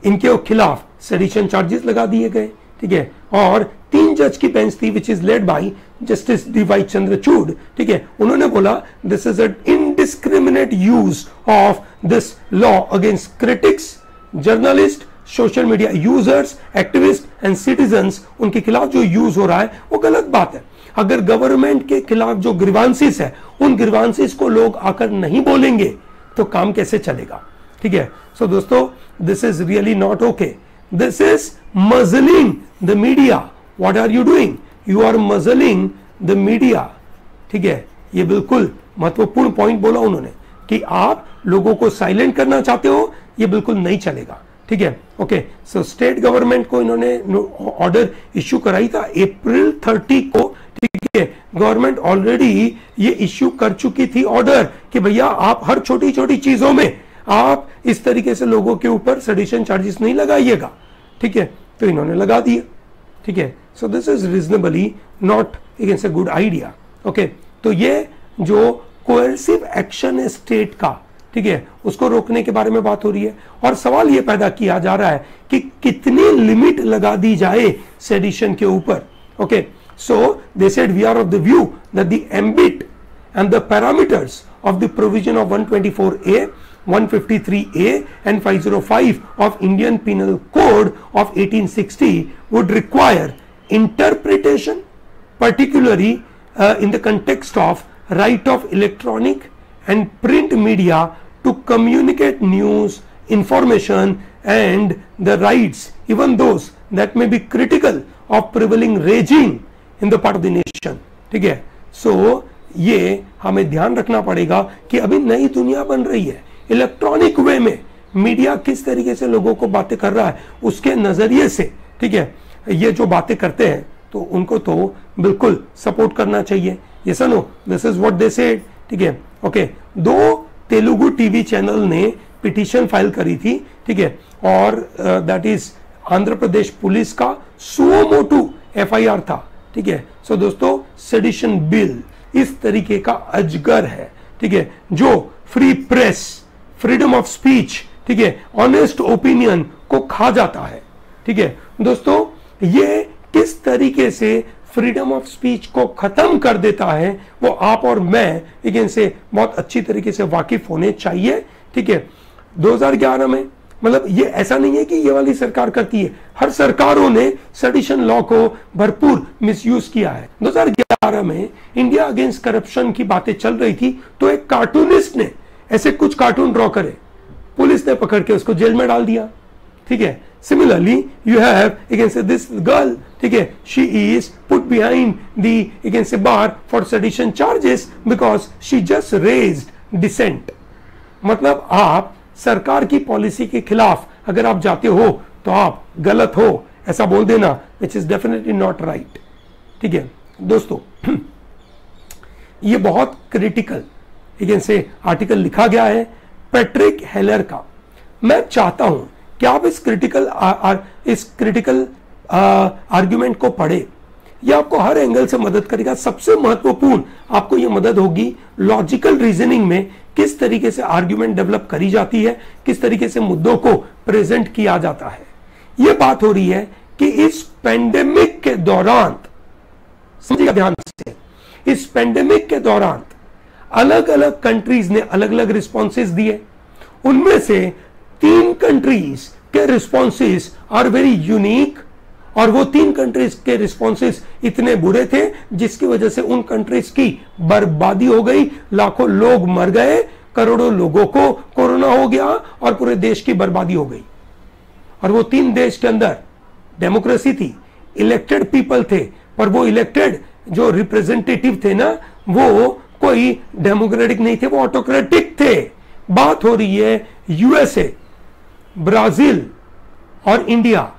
इनके खिलाफ सेडिशन चार्जेस लगा दिए गए। ठीक है, और तीन जज की बेंच थी which is led by justice D Y Chandrachud ठीक है? उन्होंने बोला this is a indiscriminate use of this law against critics journalist social media users activist and citizens उनके खिलाफ जो यूज़ हो रहा है, वो गलत बात है। अगर गवर्नमेंट के खिलाफ जो ग्रीवांसिस है, उन ग्रीवांसिस को लोग आकर नहीं बोलेंगे तो काम कैसे चलेगा? ठीक है? सो दोस्तों this is really not okay this is muzzling the media what are you doing you are muzzling the media ठीक है? ये बिल्कुल महत्वपूर्ण पॉइंट बोला उन्होंने कि आप लोगों को साइलेंट करना चाहते हो, ये बिल्कुल नहीं चलेगा। ठीक है? ओके सो स्टेट गवर्नमेंट को इन्होंने ऑर्डर इश्यू कराई था अप्रैल 30 को। ठीक है? गवर्नमेंट ऑलरेडी ये इश्यू कर चुकी थी ऑर्डर कि भैया आप हर छोटी छोटी चीज़ों में आप इस तरीके से लोगों के ऊपर सडिशन चार्जेस नहीं लगाइएगा। ठीक है? तो इन्होंने लगा दिया ठीक है? So this is reasonably not against a good idea okay तो ये जो कोएसिव एक्शन है स्टेट का ठीक है? उसको रोकने के बारे में बात हो रही है। और सवाल यह पैदा किया जा रहा है कि कितनी लिमिट लगा दी जाए सेडिशन के ऊपर। Okay so they said we are of the view that the ambit and the parameters of the provision of 124A, 153A and 505 of Indian Penal Code of 1860 would require interpretation, particularly uh, in the context of right of electronic and print media to communicate news, information and the rights, even those that may be critical of prevailing regime in the part of the nation. ठीक है so, ये हमें ध्यान रखना पड़ेगा कि अभी नई दुनिया बन रही है इलेक्ट्रॉनिक वे में मीडिया किस तरीके से लोगों को बातें कर रहा है, उसके नज़रिए से, ठीक है, ये जो बातें करते हैं तो उनको तो बिल्कुल सपोर्ट करना चाहिए। ये सनो this is what they said ठीक है? ओके दो तेलुगु टीवी चैनल ने पिटीशन फ़ाइल करी थी, ठीक है? और that is Andhra Pradesh police का सुओमोटू एफआईआर था, ठीक है? सो दोस्तों सेडिशन बिल इस तरीके का अजगर है, ठीक है? जो free press freedom of speech, ठीक है ऑनेस्ट ओपिनियन को खा जाता है, ठीक है। दोस्तों, ये किस तरीके से फ्रीडम ऑफ़ स्पीच को खत्म कर देता है, वो आप और मैं लेकिन से बहुत अच्छी तरीके से वाकिफ होने चाहिए, ठीक है। 2011 में मतलब ये ऐसा नहीं है कि ये वाली सरकार करती है, हर सरकारों ने सडिशन लॉ को भरपूर मिसयूज किया है। 2011 में इंडिया अगेंस्ट करप्शन की बातें चल रही थी तो एक कार्टूनिस्ट ने ऐसे कुछ कार्टून ड्रॉ करे। पुलिस ने पकड़ के उसको जेल में डाल दिया। ठीक है? Similarly you have say this girl ठीक है? शी इज़ पुट बिहाइंड से bar for sedition charges because she just raise dissent मतलब आप सरकार की पॉलिसी के खिलाफ अगर आप जाते हो तो आप गलत हो। ऐसा बोल देना which is definitely not right ठीक है? दोस्तों, ये बहुत क्रिटिकल से आर्टिकल लिखा गया है पैट्रिक हेलर का। मैं चाहता हूँ कि आप इस क्रिटिकल इस क्रिटिकल आर्ग्यूमेंट को पढ़े। यह आपको हर एंगल से मदद करेगा। सबसे महत्वपूर्ण आपको यह मदद होगी लॉजिकल रीजनिंग में किस तरीके से आर्ग्यूमेंट डेवलप करी जाती है, किस तरीके से मुद्दों को प्रेजेंट किया जाता है। यह बात हो रही है कि इस पेंडेमिक के दौरान, समझिएगा ध्यान से, इस पेंडेमिक के दौरान अलग अलग कंट्रीज़ ने अलग अलग रिस्पॉन्सेज दिए। उनमें से तीन कंट्रीज़ के रिस्पॉन्सेज आर वेरी यूनिक और वो तीन कंट्रीज़ के रिस्पॉन्सेज इतने बुरे थे, जिसकी वजह से उन कंट्रीज़ की बर्बादी हो गई। लाखों लोग मर गए, करोड़ों लोगों को कोरोना हो गया और पूरे देश की बर्बादी हो गई। और वो तीन देश के अंदर डेमोक्रेसी थी इलेक्टेड पीपल थे, पर वो इलेक्टेड जो रिप्रेजेंटेटिव थे ना, वो कोई डेमोक्रेटिक नहीं थे, वो ऑटोक्रेटिक थे। बात हो रही है यूएसए ब्राज़ील और इंडिया।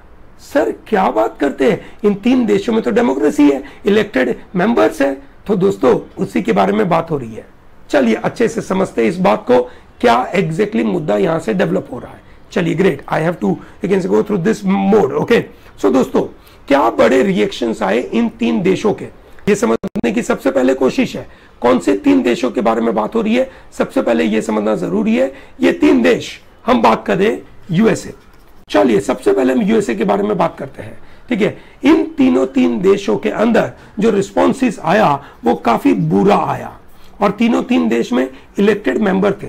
सर, क्या बात करते हैं? इन तीन देशों में तो डेमोक्रेसी है इलेक्टेड मेंबर्स है। तो दोस्तों, उसी के बारे में बात हो रही है। चलिए, अच्छे से समझते हैं इस बात को, क्या एग्जैक्टली exactly मुद्दा यहाँ से डेवलप हो रहा है। चलिए great I have to against go through this mode okay so दोस्तों, क्या बड़े रिएक्शंस आए इन तीन देशों के? ये समझने की सबसे पहले कोशिश है, कौन से तीन देशों के बारे में बात हो रही है, सबसे पहले यह समझना ज़रूरी है, ये तीन देश, हम बात करें यूएसए। चलिए, सबसे पहले हम यूएसए के बारे में बात करते हैं। ठीक है, इन तीनों तीन देशों के अंदर जो रिस्पॉन्सिस आया, वो काफ़ी बुरा आया। और तीनों तीन देश में इलेक्टेड मेंबर थे।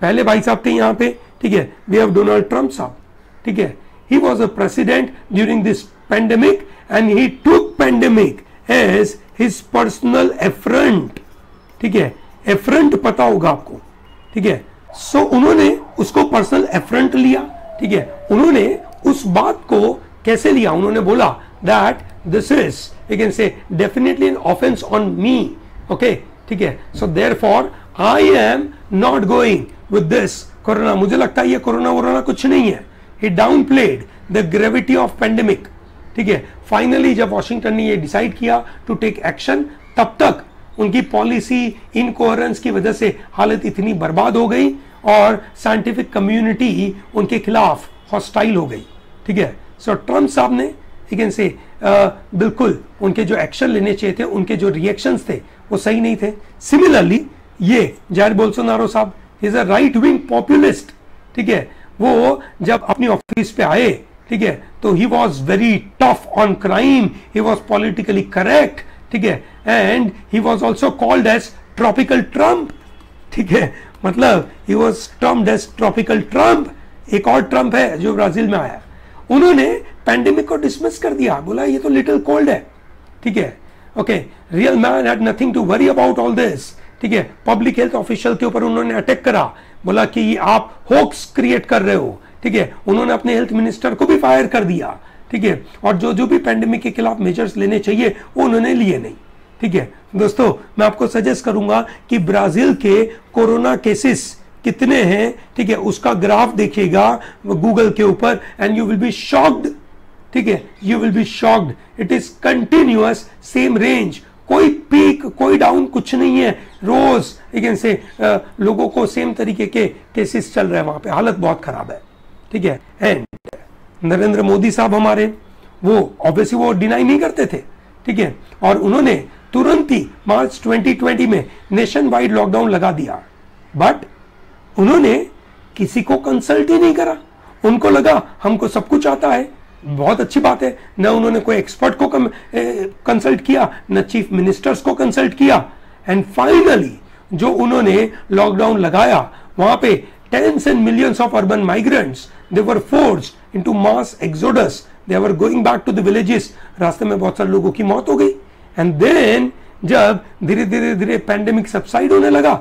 पहले भाई साहब थे यहाँ पे, ठीक है वी हैव डोनाल्ड ट्रंप साहब। ठीक है he was a president during this pandemic and he took pandemic as his personal affront ठीक है? एफरंट पता होगा आपको। ठीक है? सो so, उन्होंने उसको पर्सनल एफरंट लिया। ठीक है? उन्होंने उस बात को कैसे लिया? उन्होंने बोला that this is you can say definitely an offence on me okay ठीक है? So therefore I am not going with this corona मुझे लगता है ये कोरोना वोरोना कुछ नहीं है। He downplayed the gravity of pandemic ठीक है? फाइनली जब वॉशिंगटन ने ये डिसाइड किया टू टेक एक्शन तब तक उनकी पॉलिसी इनकोहरेंस की वजह से हालत इतनी बर्बाद हो गई और साइंटिफिक कम्युनिटी उनके खिलाफ हॉस्टाइल हो गई। ठीक है? सो ट्रंप साहब ने से बिल्कुल, उनके जो एक्शन लेने चाहिए थे, उनके जो रिएक्शंस थे, वो सही नहीं थे। सिमिलरली ये जैर बोल्सोनारो साहब is a right wing populist ठीक है? वो जब अपनी ऑफ़िस पे आए ठीक है? तो he was very tough on crime he was politically correct ठीक है? And he was also called as tropical Trump ठीक है? मतलब he was termed as tropical Trump एक और ट्रंप है जो ब्राज़ील में आया। उन्होंने पैंडेमिक को डिसमिस कर दिया। बोला, ये तो लिटिल कोल्ड है। ठीक है? Okay real man had nothing to worry about all this ठीक है? पब्लिक हेल्थ ऑफिशियल के ऊपर उन्होंने अटैक करा। बोला कि आप होक्स क्रिएट कर रहे हो। ठीक है? उन्होंने अपने हेल्थ मिनिस्टर को भी फायर कर दिया, ठीक है? और जो जो भी पैंडेमिक के खिलाफ मेजर्स लेने चाहिए, वो उन्होंने लिए नहीं, ठीक है? दोस्तों, मैं आपको सजेस्ट करूँगा कि ब्राज़ील के कोरोना केसेस कितने हैं, ठीक है? उसका ग्राफ देखिएगा गूगल के ऊपर and you will be shocked ठीक है? You will be shocked it is continuous same range कोई पीक कोई डाउन कुछ नहीं है। रोज लेकिन से लोगों को सेम तरीके के केसेस चल रहे हैं वहाँ पे। हालत बहुत खराब है। ठीक है? एंड नरेंद्र मोदी साहब हमारे, वो ऑब्वियसली वो डिनाई नहीं करते थे, ठीक है? और उन्होंने तुरंत ही मार्च 2020 में नेशन वाइड लॉकडाउन लगा दिया। बट उन्होंने किसी को कंसल्ट ही नहीं करा। उनको लगा, हमको सब कुछ आता है। बहुत अच्छी बात है। न उन्होंने कोई एक्सपर्ट को कंसल्ट किया, न चीफ मिनिस्टर्स को कंसल्ट किया। एंड फाइनली जो उन्होंने लॉकडाउन लगाया, वहाँ पे tens and millions of urban migrants they were force into mass exodus they were going back to the villages रास्ते में बहुत सारे लोगों की मौत हो गई। एंड देन जब धीरे धीरे धीरे पैंडेमिक सबसाइड होने लगा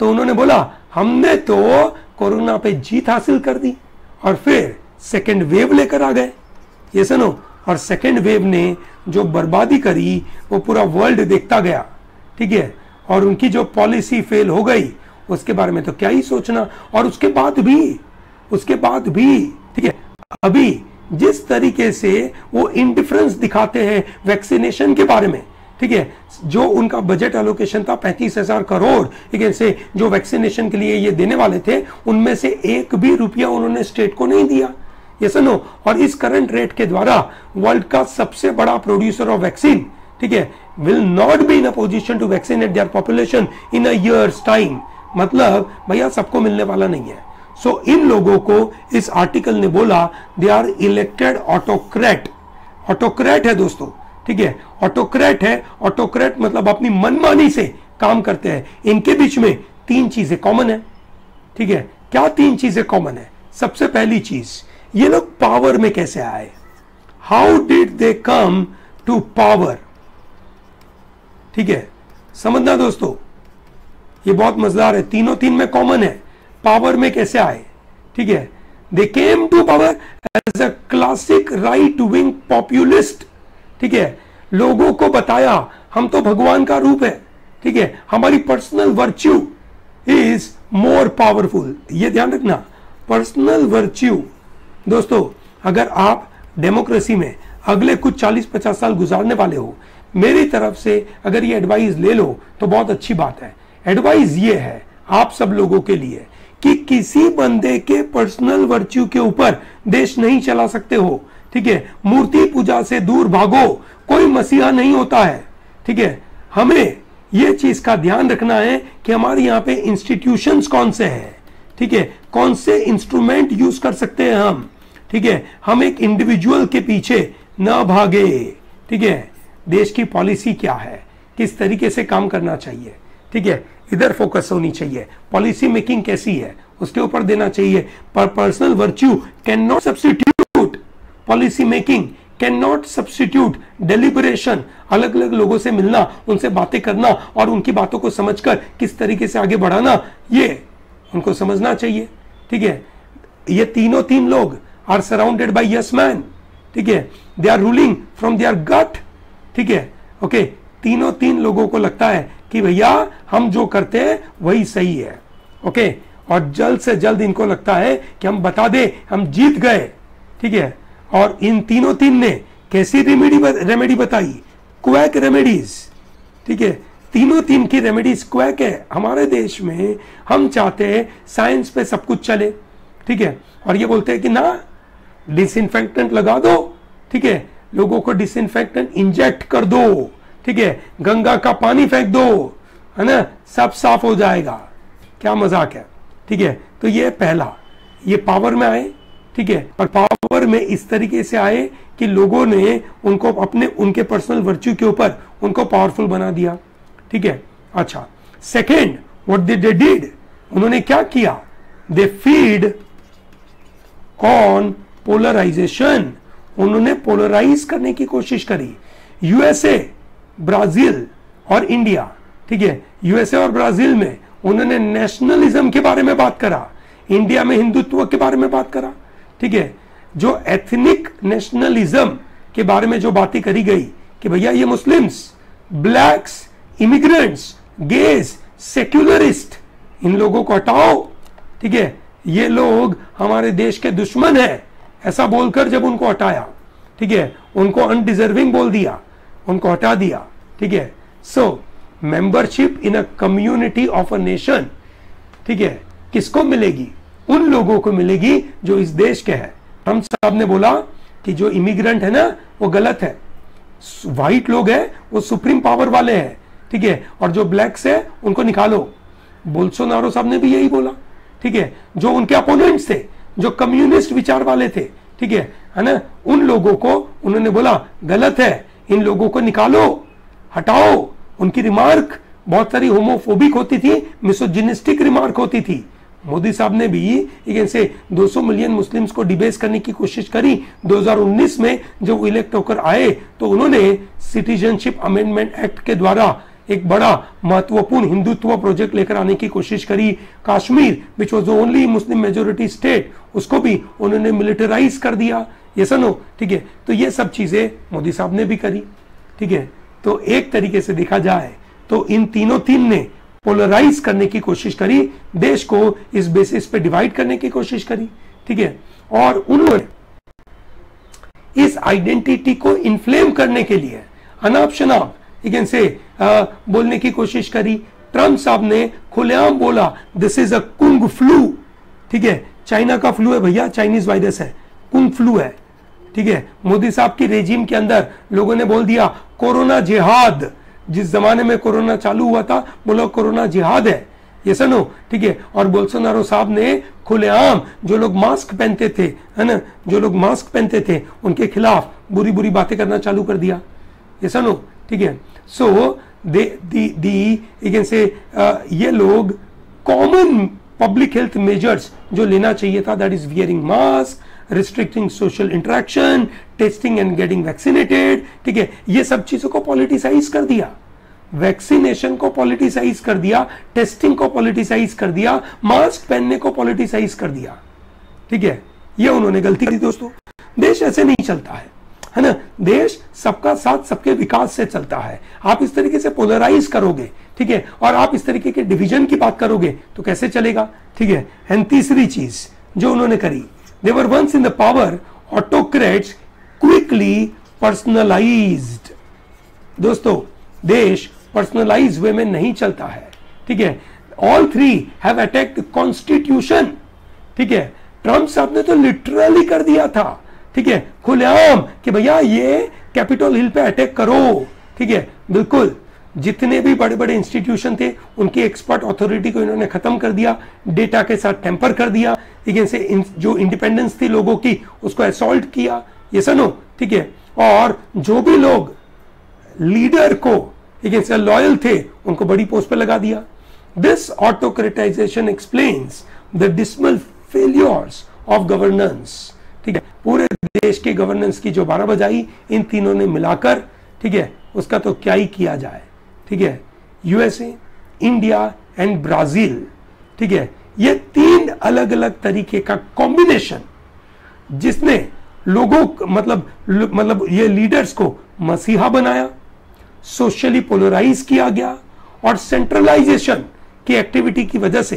तो उन्होंने बोला, हमने तो कोरोना पे जीत हासिल कर दी और फिर सेकेंड वेव लेकर आ गए। ये सुनो, और सेकेंड वेव ने जो बर्बादी करी, वो पूरा वर्ल्ड देखता गया। ठीक है? और उनकी जो पॉलिसी फेल हो गई, उसके बारे में तो क्या ही सोचना। और उसके बाद भी उसके बाद भी, ठीक है, अभी जिस तरीके से वो इंडिफरेंस दिखाते हैं वैक्सीनेशन के बारे में, ठीक है, जो उनका बजट एलोकेशन था पैंतीस हज़ार करोड़, ठीक है, से जो वैक्सीनेशन के लिए ये देने वाले थे, उनमें से एक भी रुपया उन्होंने स्टेट को नहीं दिया। ये सुनो और इस करंट रेट के द्वारा वर्ल्ड का सबसे बड़ा प्रोड्यूसर ऑफ़ वैक्सीन ठीक है will not be in a position to vaccinate their population in years time मतलब भैया, सबको मिलने वाला नहीं है। सो so, इन लोगों को इस आर्टिकल ने बोला they are elected autocrat autocrat है दोस्तों ठीक है? ऑटोक्रेट है ऑटोक्रेट मतलब अपनी मनमानी से काम करते हैं। इनके बीच में तीन चीज़ें कॉमन है ठीक है? क्या तीन चीज़ें कॉमन है? सबसे पहली चीज़ ये लोग पावर में कैसे आए? How did they come to power ठीक है? समझना दोस्तों ये बहुत मज़ेदार है। तीनों तीन में कॉमन है। पावर में कैसे आए? ठीक है? They came to power as a classic right wing populist ठीक है? लोगों को बताया, हम तो भगवान का रूप है। ठीक है? हमारी personal virtue is more powerful ये ध्यान रखना पर्सनल वर्च्यू दोस्तों, अगर आप डेमोक्रेसी में अगले कुछ 40-50 साल गुजारने वाले हो, मेरी तरफ़ से अगर ये एडवाइस ले लो तो बहुत अच्छी बात है। एडवाइस ये है, आप सब लोगों के लिए कि किसी बंदे के पर्सनल वर्च्यू के ऊपर देश नहीं चला सकते हो, ठीक है? मूर्ति पूजा से दूर भागो, कोई मसीहा नहीं होता है, ठीक है? हमें यह चीज़ का ध्यान रखना है कि हमारे यहाँ पे इंस्टीट्यूशंस कौन से हैं, ठीक है? कौन से इंस्ट्रूमेंट यूज़ कर सकते हैं हम, ठीक है? हम एक इंडिविजुअल के पीछे न भागे, ठीक है? देश की पॉलिसी क्या है? किस तरीके से काम करना चाहिए, ठीक है? इधर फोकस होनी चाहिए। पॉलिसी मेकिंग कैसी है? उसके ऊपर देना चाहिए। पर personal virtue can not substitute policy making can not substitute deliberation अलग अलग लोगों से मिलना, उनसे बातें करना और उनकी बातों को समझकर किस तरीके से आगे बढ़ाना, ये उनको समझना चाहिए। ठीक है? ये तीनों तीन लोग are surrounded by yes man ठीक है? They are ruling from their gut ठीक है? ओके तीनों तीन लोगों को लगता है कि भैया, हम जो करते हैं, वही सही है। ओके और जल्द से जल्द इनको लगता है कि हम बता दें, हम जीत गए। ठीक है? और इन तीनों तीन ने कैसी रेमेडी रेमेडी बताई? क्वैक रेमेडीज ठीक है? तीनों तीन की रेमेडीज क्वैक है। हमारे देश में हम चाहते हैं साइंस पे सब कुछ चले। ठीक है? और ये बोलते हैं कि ना डिसइंफेक्टेंट लगा दो। ठीक है? लोगों को डिसइंफेक्टेंट इंजेक्ट कर दो। ठीक है? गंगा का पानी फेंक दो, है ना? सब साफ़ हो जाएगा। क्या मज़ाक है? ठीक है? तो ये पहला, ये पावर में आए, ठीक है? और पावर में इस तरीके से आए कि लोगों ने उनको अपने, उनके पर्सनल वर्च्यू के ऊपर उनको पावरफुल बना दिया। ठीक है? अच्छा। सेकेंड वट दे डिड उन्होंने क्या किया? दे फ़ीड ऑन पोलराइजेशन उन्होंने पोलराइज करने की कोशिश करी। यूएसए ब्राज़ील और इंडिया, ठीक है? यूएसए और ब्राज़ील में उन्होंने नेशनलिज्म के बारे में बात करा, इंडिया में हिंदुत्व के बारे में बात करा, ठीक है? जो एथनिक नेशनलिज्म के बारे में जो बातें करी गई कि भैया ये Muslims blacks immigrants gays secularist इन लोगों को हटाओ, ठीक है? ये लोग हमारे देश के दुश्मन है, ऐसा बोलकर जब उनको हटाया, ठीक है? उनको अनडिजर्विंग बोल दिया। उनको हटा दिया, ठीक है? So membership in a community of a nation ठीक है? किसको मिलेगी? उन लोगों को मिलेगी जो इस देश के हैं। हम साहब ने बोला कि जो इमिग्रेंट है ना, वो गलत है। व्हाइट लोग हैं, वो सुप्रीम पावर वाले हैं, ठीक है? और जो ब्लैक्स है, उनको निकालो। बोल्सोनारो साहब ने भी यही बोला, ठीक है? जो उनके अपोनेंट्स थे, जो कम्युनिस्ट विचार वाले थे, ठीक है? है ना? उन लोगों को उन्होंने बोला, गलत है। इन लोगों को निकालो, हटाओ। उनकी रिमार्क बहुत सारी होमोफोबिक होती थी मिसोजिनिस्टिक रिमार्क होती थी। मोदी साहब ने भी एक ऐसे 200 मिलियन मुस्लिम्स को डिबेस करने की कोशिश करी। 2019 में जब इलेक्ट होकर आए तो उन्होंने सिटीजनशिप अमेंडमेंट एक्ट के द्वारा एक बड़ा महत्वपूर्ण हिंदुत्व प्रोजेक्ट लेकर आने की कोशिश करी। Kashmir which was only Muslim majority state उसको भी उन्होंने मिलिटराइज कर दिया। ये सनो, ठीक है? तो ये सब चीज़ें मोदी साहब ने भी करी, ठीक है? तो एक तरीके से देखा जाए तो इन तीनों तीन ने पोलराइज करने की कोशिश करी, देश को इस बेसिस पे डिवाइड करने की कोशिश करी, ठीक है? और उन्होंने इस आइडेंटिटी को इन्फ्लेम करने के लिए, अनाप शनाप लेकिन से बोलने की कोशिश करी। ट्रंप साहब ने खुलेआम बोला this is a kung flu ठीक है? चाइना का फ्लू है भैया चाइनीज़ वायरस है। कुंग फ्लू है। ठीक है? मोदी साहब की रेजिम के अंदर लोगों ने बोल दिया कोरोना जिहाद जिस जमाने में कोरोना चालू हुआ था, बोलो कोरोना जिहाद है। ये सुनो ठीक है? और बोल्सोनारो साहब ने खुलेआम जो लोग मास्क पहनते थे, है ना? जो लोग मास्क पहनते थे, उनके खिलाफ बुरी बुरी बातें करना चालू कर दिया। ये सुनो ठीक है? सो दे दी दी से ये लोग कॉमन पब्लिक हेल्थ मेजर्स जो लेना चाहिए था that is wearing mask restricting social interaction testing and getting vaccinated ठीक है, ये सब चीज़ों को पॉलिटिसाइज कर दिया। वैक्सीनेशन को पॉलिटिसाइज कर दिया टेस्टिंग को पॉलिटिसाइज कर दिया मास्क पहनने को पॉलिटिसाइज कर दिया। ठीक है, ये उन्होंने गलती की दोस्तों। देश ऐसे नहीं चलता है। है ना? देश सबका साथ सबके विकास से चलता है। आप इस तरीके से पोलराइज करोगे ठीक है? और आप इस तरीके के डिवीज़न की बात करोगे तो कैसे चलेगा? ठीक है? एंड तीसरी चीज़ जो उन्होंने करी were once in the power, autocrats quickly personalized. दोस्तों देश पर्सनलाइज वे में नहीं चलता है ठीक है? All three have attack constitution ठीक है? ट्रंप साहब ने तो लिटरली कर दिया था। ठीक है? खुलेआम कि भैया ये कैपिटल हिल पे अटैक करो। ठीक है? बिल्कुल। जितने भी बड़े बड़े इंस्टीट्यूशन थे, उनकी एक्सपर्ट अथॉरिटी को इन्होंने खत्म कर दिया डेटा के साथ टेम्पर कर दिया। ठीक है जो इंडिपेंडेंस थी लोगों की, उसको असॉल्ट किया। ये सनो ठीक है? और जो भी लोग लीडर को अगेंस्ट लॉयल थे, उनको बड़ी पोस्ट पर लगा दिया। This autocratization explains the dismal failures of governance ठीक है? पूरे देश के गवर्नेंस की जो बारह बजाई इन तीनों ने मिलाकर, ठीक है, उसका तो क्या ही किया जाए? ठीक है? यूएसए इंडिया एंड ब्राज़ील ठीक है? ये तीन अलग अलग तरीके का कॉम्बिनेशन जिसने लोगों मतलब मतलब ये लीडर्स को मसीहा बनाया सोशली पोलराइज किया गया और सेंट्रलाइजेशन की एक्टिविटी की वजह से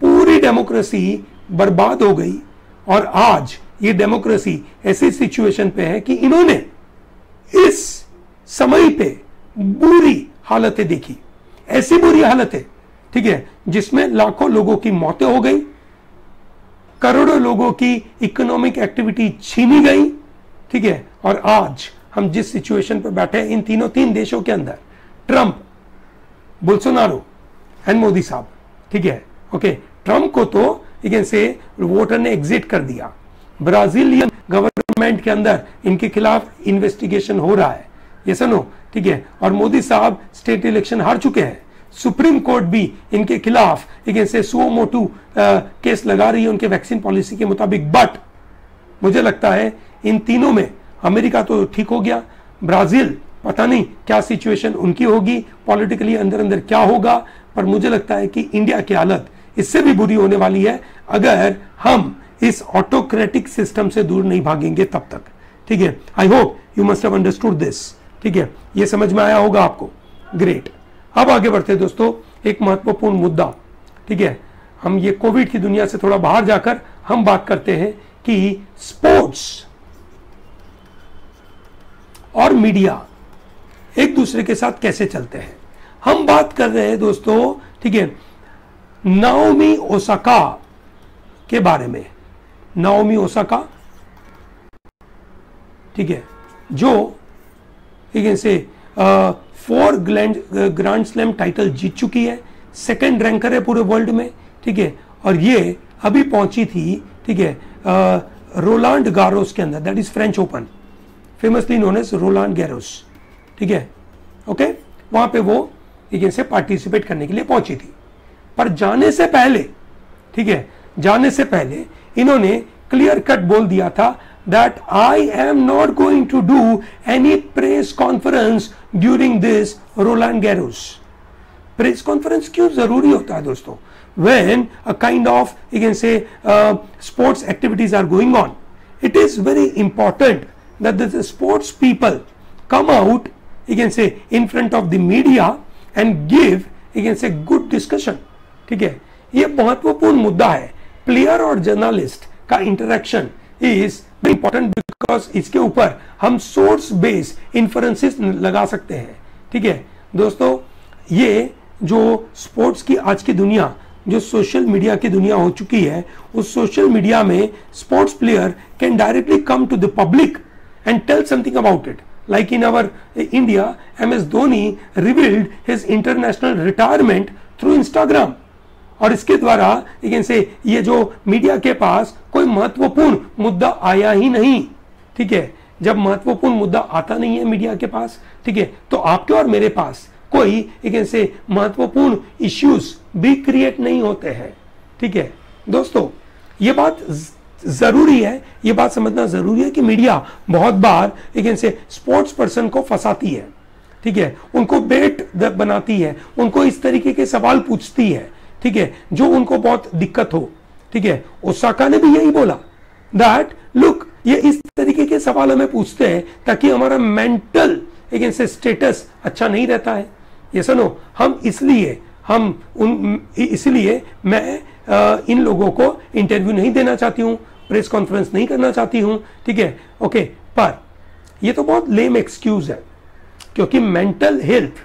पूरी डेमोक्रेसी बर्बाद हो गई और आज ये डेमोक्रेसी ऐसी सिचुएशन पे है कि इन्होंने इस समय पे बुरी हालतें देखी। ऐसी बुरी हालतें, ठीक है, जिसमें लाखों लोगों की मौतें हो गई, करोड़ों लोगों की इकोनॉमिक एक्टिविटी छीनी गई, ठीक है, और आज हम जिस सिचुएशन पर बैठे इन तीनों तीन देशों के अंदर ट्रंप बुल्सोनारो एंड मोदी साहब, ठीक है ओके ट्रंप को तो से वोटर ने एग्जिट कर दिया। ब्राजीलियन गवर्नमेंट के अंदर इनके खिलाफ इन्वेस्टिगेशन हो रहा है। ये सुनो, ठीक है? और मोदी साहब स्टेट इलेक्शन हार चुके हैं। सुप्रीम कोर्ट भी इनके खिलाफ एक से सो मोटू केस लगा रही है उनके वैक्सीन पॉलिसी के मुताबिक। बट मुझे लगता है इन तीनों में अमेरिका तो ठीक हो गया, ब्राज़ील पता नहीं क्या सिचुएशन उनकी होगी पॉलिटिकली अंदर अंदर क्या होगा, पर मुझे लगता है कि इंडिया की हालत इससे भी बुरी होने वाली है। अगर हम इस ऑटोक्रेटिक सिस्टम से दूर नहीं भागेंगे तब तक। ठीक है? I hope you must have understood this ठीक है? ये समझ में आया होगा आपको। ग्रेट अब आगे बढ़ते हैं दोस्तों, एक महत्वपूर्ण मुद्दा। ठीक है? हम ये कोविड की दुनिया से थोड़ा बाहर जाकर हम बात करते हैं कि स्पोर्ट्स और मीडिया एक दूसरे के साथ कैसे चलते हैं। हम बात कर रहे हैं दोस्तों, ठीक है नाओमी ओसाका के बारे में। नाओमी ओसाका ठीक है, जो से फोर ग्लैंड ग्रांड स्लैम टाइटल जीत चुकी है सेकंड रैंकर है पूरे वर्ल्ड में, ठीक है, और ये अभी पहुँची थी, ठीक है रोलांड गारोस के अंदर that is French Open famously known as Roland Garros ठीक है ओके वहाँ पे वो ठीक से पार्टिसिपेट करने के लिए पहुँची थी, पर जाने से पहले, ठीक है, जाने से पहले इन्होंने क्लियर कट बोल दिया था that I am not going to do any press conference during this Roland Garros press conference क्यों ज़रूरी होता है दोस्तों? When uh kind of you can say sports activities are going on it is very important that the sports people come out you can say in front of the media and give you can say good discussion ठीक है? ये महत्वपूर्ण मुद्दा है। Player और journalist का interaction is important because इसके ऊपर हम सोर्स बेस इंफरेंसेस लगा सकते हैं। ठीक है? दोस्तों ये जो स्पोर्ट्स की आज की दुनिया जो सोशल मीडिया की दुनिया हो चुकी है उस सोशल मीडिया में sports player can directly come to the public and tell something about it like in our India, MS Dhoni revealed his international retirement through Instagram. और इसके द्वारा लेकिन से ये जो मीडिया के पास कोई महत्वपूर्ण मुद्दा आया ही नहीं, ठीक है? जब महत्वपूर्ण मुद्दा आता नहीं है मीडिया के पास, ठीक है? तो आपके और मेरे पास कोई एक ऐसे महत्वपूर्ण इश्यूज़ भी क्रिएट नहीं होते हैं, ठीक है? दोस्तों, ये बात ज़रूरी है, ये बात समझना ज़रूरी है कि मीडिया बहुत बार एक ऐसे स्पोर्ट्स पर्सन को फंसाती है, ठीक है? उनको बेट बनाती है, उनको इस तरीके के सवाल पूछती है ठीक है? जो उनको बहुत दिक्कत हो ठीक है? ओसाका ने भी यही बोला दैट लुक ये इस तरीके के सवाल हमें पूछते हैं ताकि हमारा मेंटल एक स्टेटस अच्छा नहीं रहता है। ये सुनो हम इसलिए हम उन इसलिए मैं आ, इन लोगों को इंटरव्यू नहीं देना चाहती हूँ प्रेस कॉन्फ्रेंस नहीं करना चाहती हूँ ठीक है? ओके पर ये तो बहुत लेम एक्सक्यूज है क्योंकि मेंटल हेल्थ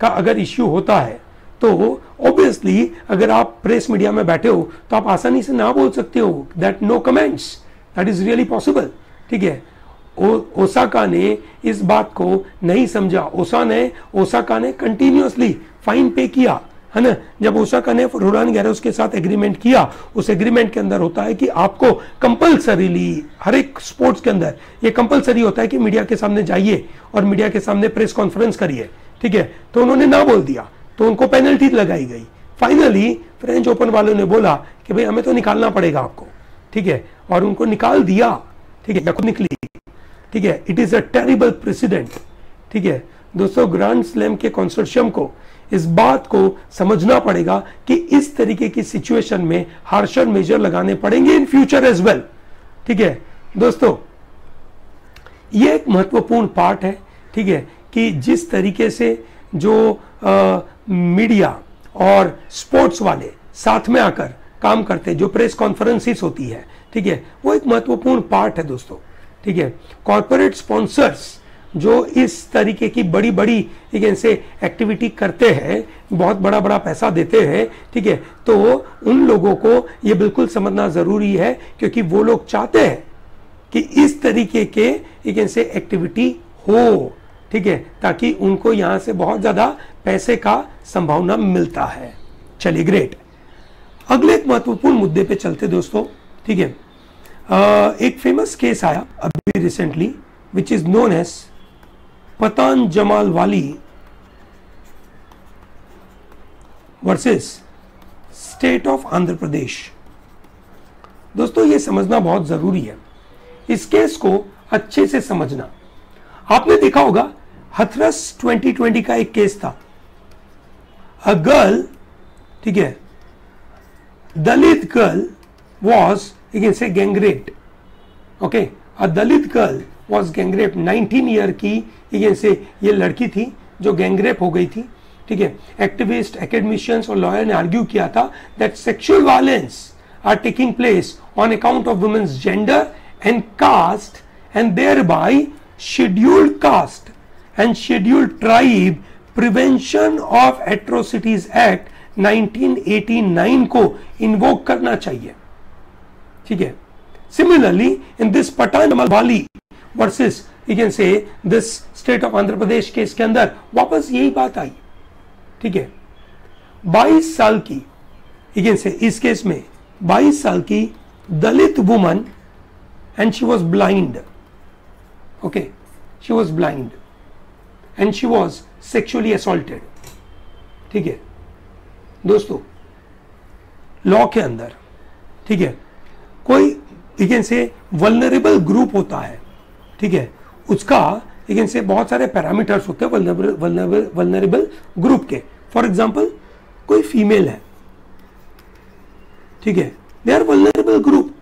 का अगर इश्यू होता है तो ऑब्वियसली अगर आप प्रेस मीडिया में बैठे हो तो आप आसानी से ना बोल सकते हो that no comments that is really possible ठीक है? ओसाका ने इस बात को नहीं समझा। ओसा ने, ओसाका ने कंटिन्यूसली फाइन पे किया, है ना? जब ओसाका ने रोलान गैरोस के साथ एग्रीमेंट किया, उस एग्रीमेंट के अंदर होता है कि आपको कंपलसरीली हर एक स्पोर्ट्स के अंदर। ये कंपलसरी होता है कि मीडिया के सामने जाइए और मीडिया के सामने प्रेस कॉन्फ्रेंस करिए। ठीक है? तो उन्होंने ना बोल दिया। तो उनको पेनल्टी लगाई गई। फाइनली फ्रेंच ओपन वालों ने बोला कि भाई हमें तो निकालना पड़ेगा आपको। ठीक है? और उनको निकाल दिया। ठीक है? खुद निकली। ठीक है? It is a terrible president ठीक है? दोस्तों ग्रांड स्लैम के कॉन्सोर्शियम को इस बात को समझना पड़ेगा कि इस तरीके की सिचुएशन में हार्शर मेजर लगाने पड़ेंगे इन फ्यूचर एज वेल ठीक है? दोस्तों, ये एक महत्वपूर्ण पार्ट है। ठीक है? कि जिस तरीके से जो मीडिया और स्पोर्ट्स वाले साथ में आकर काम करते हैं, जो प्रेस कॉन्फ्रेंसिस होती है, ठीक है? वो एक महत्वपूर्ण पार्ट है दोस्तों, ठीक है? कॉरपोरेट स्पॉन्सर्स जो इस तरीके की बड़ी बड़ी ठीक है एक्टिविटी करते हैं, बहुत बड़ा बड़ा पैसा देते हैं, ठीक है? तो उन लोगों को ये बिल्कुल समझना ज़रूरी है, क्योंकि वो लोग चाहते हैं कि इस तरीके के एक से एक्टिविटी हो। ठीक है? ताकि उनको यहाँ से बहुत ज़्यादा पैसे का संभावना मिलता है। चलिए ग्रेट अगले एक महत्वपूर्ण मुद्दे पे चलते दोस्तों, ठीक है? एक फ़ेमस केस आया अभी recently which is known as Patan Jamal Vali versus state of Andhra Pradesh दोस्तों, ये समझना बहुत ज़रूरी है। इस केस को अच्छे से समझना। आपने देखा होगा हथरस 2020 का एक केस था। अ गर्ल ठीक है, Dalit girl was can say gang raped okay? A dalit girl was 19 year की can say ये लड़की थी जो गैंगरेप हो गई थी, ठीक है? एक्टिविस्ट एकेडमिशियंस और लॉयर ने आर्ग्यू किया था that sexual violence are taking place on account of women's gender and caste and thereby scheduled caste and scheduled tribe prevention of atrocities act 1989 को इन्वोक करना चाहिए। ठीक है? Similarly in this Pathan Vali versus you can say this state of Andhra Pradesh case के अंदर वापस यही बात आई। ठीक है? 22 साल की यू कैन से इस केस में 22 साल की Dalit woman and she was blind okay she was blind and she was sexually assaulted ठीक है? दोस्तों लॉ के अंदर, ठीक है? कोई लेकिन से वलनरेबल ग्रुप होता है, ठीक है? उसका लेकिन से बहुत सारे पैरामीटर्स होते हैं वलनरेबल ग्रुप के. फॉर एग्जांपल कोई फीमेल है, ठीक है? दे आर वलनरेबल ग्रुप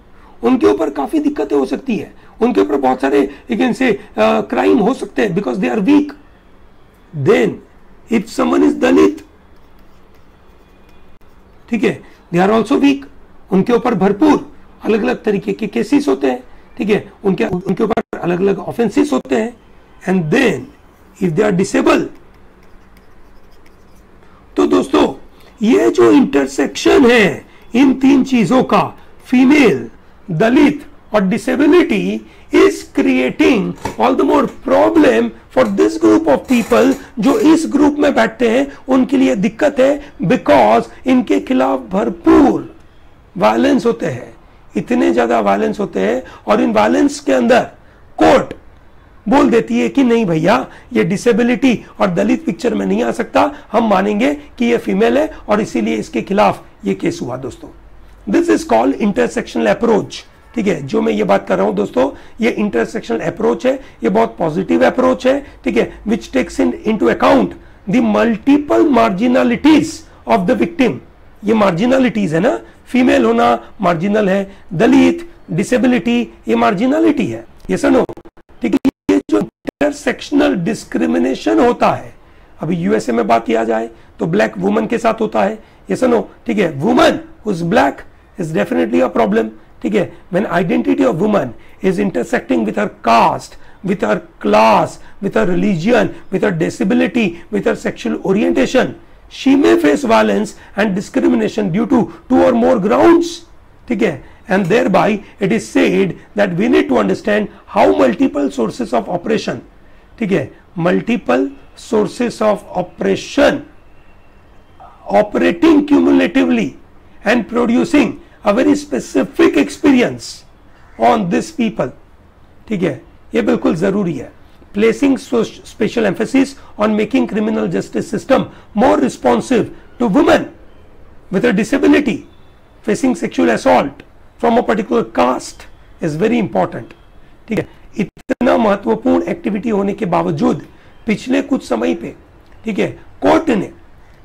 उनके ऊपर काफ़ी दिक्कतें हो सकती है. उनके ऊपर बहुत सारे लेकिन से क्राइम हो सकते हैं because they are weak then if someone is Dalit ठीक है दे आर ऑल्सो वीक उनके ऊपर भरपूर अलग अलग तरीके के केसेस होते हैं, ठीक है, उनके उनके ऊपर अलग अलग ऑफेंसिस होते हैं and then if they are disable तो दोस्तों, ये जो इंटरसेक्शन है, इन तीन चीज़ों का फीमेल दलित और disability is creating all the more problem for this group of people जो इस ग्रुप में बैठते हैं, उनके लिए दिक्कत है बिकॉज़ इनके खिलाफ भरपूर वायलेंस होते हैं। इतने ज़्यादा वायलेंस होते हैं और इन वायलेंस के अंदर कोर्ट बोल देती है कि नहीं भैया, ये डिसेबिलिटी और दलित पिक्चर में नहीं आ सकता। हम मानेंगे कि ये फीमेल है और इसीलिए इसके खिलाफ ये केस हुआ दोस्तों। This is called intersectional approach ठीक है, जो मैं ये बात कर रहा हूँ दोस्तों, ये इंटरसेक्शनल अप्रोच है, ये बहुत पॉजिटिव अप्रोच है, ठीक है which takes in into account the multiple marginalities of the victim ये मार्जिनलिटीज है ना फीमेल होना मार्जिनल है, दलित डिसेबिलिटी ये मार्जिनलिटी है, ये सुनो, ठीक है, ये जो इंटरसेक्शनल डिस्क्रिमिनेशन होता है, अभी यूएसए में बात किया जाए तो ब्लैक वुमन के साथ होता है, ये सुनो, ठीक है woman whose black is definitely a problem ठीक है when identity of woman is intersecting with her caste with her class, with her religion, with her disability, with her sexual orientation. she may face violence and discrimination due to two or more grounds ठीक है and thereby it is said that we need to understand how multiple sources of operation ठीक है multiple sources of operation operating cumulatively and producing a very specific experience on this people ठीक है ये बिल्कुल ज़रूरी है so special emphasis on making criminal justice system more responsive to women with a disability facing sexual from a particular caste is very important ठीक है इतना महत्वपूर्ण एक्टिविटी होने के बावजूद पिछले कुछ समय पे ठीक है कोर्ट ने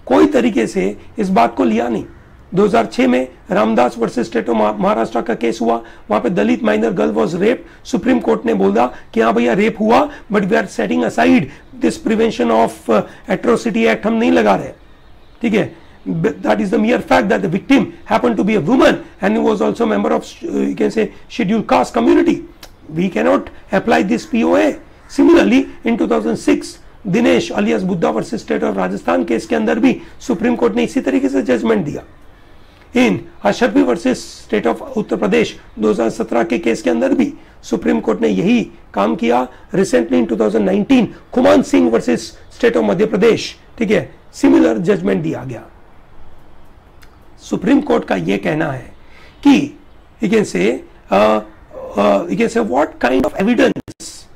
कोई तरीके से इस बात को लिया नहीं 2006 में Ramdas versus state of Maharashtra का केस हुआ। वहाँ पे Dalit minor girl was rape supreme court ने बोला कि हाँ भैया रेप हुआ but we are setting aside this prevention of atrocity act हम नहीं लगा रहे। ठीक है? That is the mere fact that the victim happened to be a woman and he was also a member of uh, you can say scheduled caste community. We cannot apply this POA similarly in 2006 Dinesh alias Buddha versus state of Rajasthan case के अंदर भी Supreme court ने इसी तरीके से judgement दिया। In Ashrafi versus state of Uttar Pradesh 2017 के case के अंदर भी सुप्रीम कोर्ट ने यही काम किया। Recently in 2019 Kuman Singh versus state of Madhya Pradesh ठीक है सिमिलर जजमेंट दिया गया। सुप्रीम कोर्ट का यह कहना है कि say what kind of evidence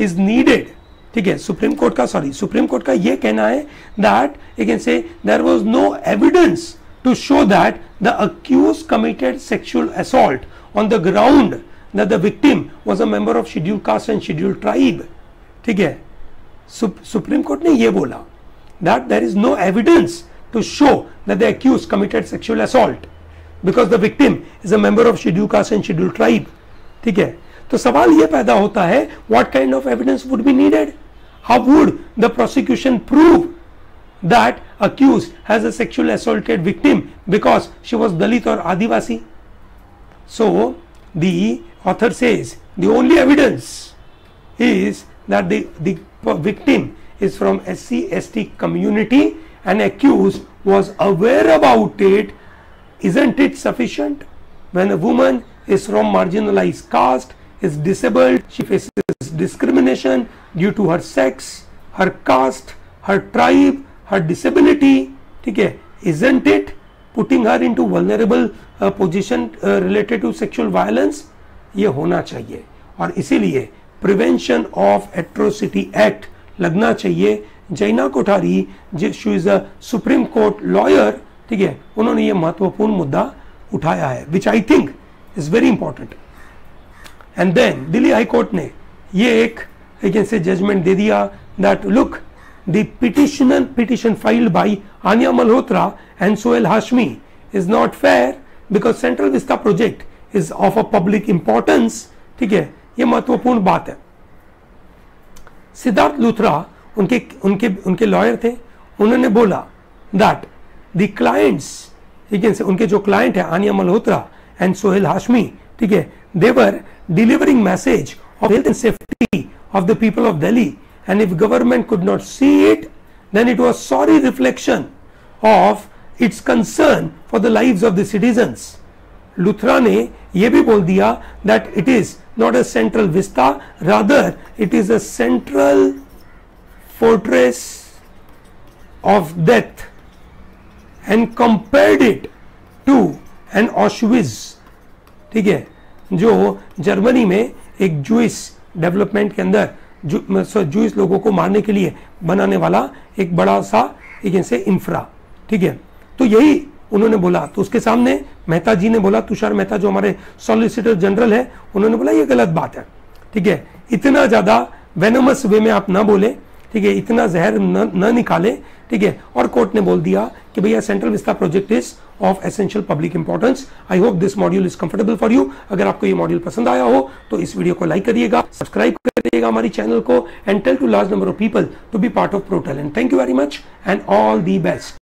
is needed ठीक है, सुप्रीम कोर्ट का सॉरी सुप्रीम कोर्ट का यह कहना है that you can say there was no evidence to show that the accused committed sexual assault on the ground that the victim was a member of scheduled caste and scheduled tribe ठीक है supreme court ने ये बोला that there is no evidence to show that the accused committed sexual assault because the victim is a member of scheduled caste and scheduled tribe ठीक है तो सवाल ये पैदा होता है what kind of evidence would be needed how would the prosecution prove that accused has a sexual assaulted victim because she was Dalit or Adivasi. So the author says the only evidence is that the, the victim is from SC ST community and accused was aware about it. Isn't it sufficient? When a woman is from marginalized caste, is disabled, she faces discrimination due to her sex, her caste, her tribe, her disability ठीक है isn't it putting her into vulnerable uh, position uh, related to sexual violence? ये होना चाहिए। और इसीलिए prevention of atrocity act लगना चाहिए। जैना कोठारी जो is a supreme court lawyer ठीक है उन्होंने ये महत्वपूर्ण मुद्दा उठाया है which I think is very important and then Delhi high court ने ये एक जजमेंट दे दिया that look the petition petition filed by Anya Malhotra and Sohail Hashmi is not fair because Central Vista project is of a public importance. ठीक है? ये महत्वपूर्ण बात है। सिद्धार्थ लूथरा उनके उनके उनके लॉयर थे। उन्होंने बोला दैट द क्लाइंट्स ठीक है, उनके जो क्लाइंट है आनिया मल्होत्रा एंड सोहेल हाशमी ठीक है they were delivering message of health and safety of the people of Delhi and if government could not see it then it was sorry reflection of its concern for the lives of the citizens Luthra ने यह भी बोल दिया that it is not a central vista rather it is a central fortress of death and compared it to an Auschwitz ठीक है जो Germany में एक जूस डेवलपमेंट के अंदर Jews लोगों को मारने के लिए बनाने वाला एक बड़ा सा, एक से इंफ्रा ठीक है? तो यही उन्होंने बोला। तो उसके सामने मेहता जी ने बोला, तुषार मेहता जो हमारे सॉलिसिटर जनरल है, उन्होंने बोला, ये गलत बात है। ठीक है? इतना ज़्यादा वेनोमस वे में आप ना बोले। ठीक है इतना जहर न, न निकाले ठीक है। और कोर्ट ने बोल दिया कि भैया central vista project is of essential public importance. I hope this module is comfortable for you. अगर आपको ये मॉड्यूल पसंद आया हो तो इस वीडियो को लाइक करिएगा सब्सक्राइब करिएगा हमारी चैनल को and tell to large number of people to be part of pro talent thank you very much and all the best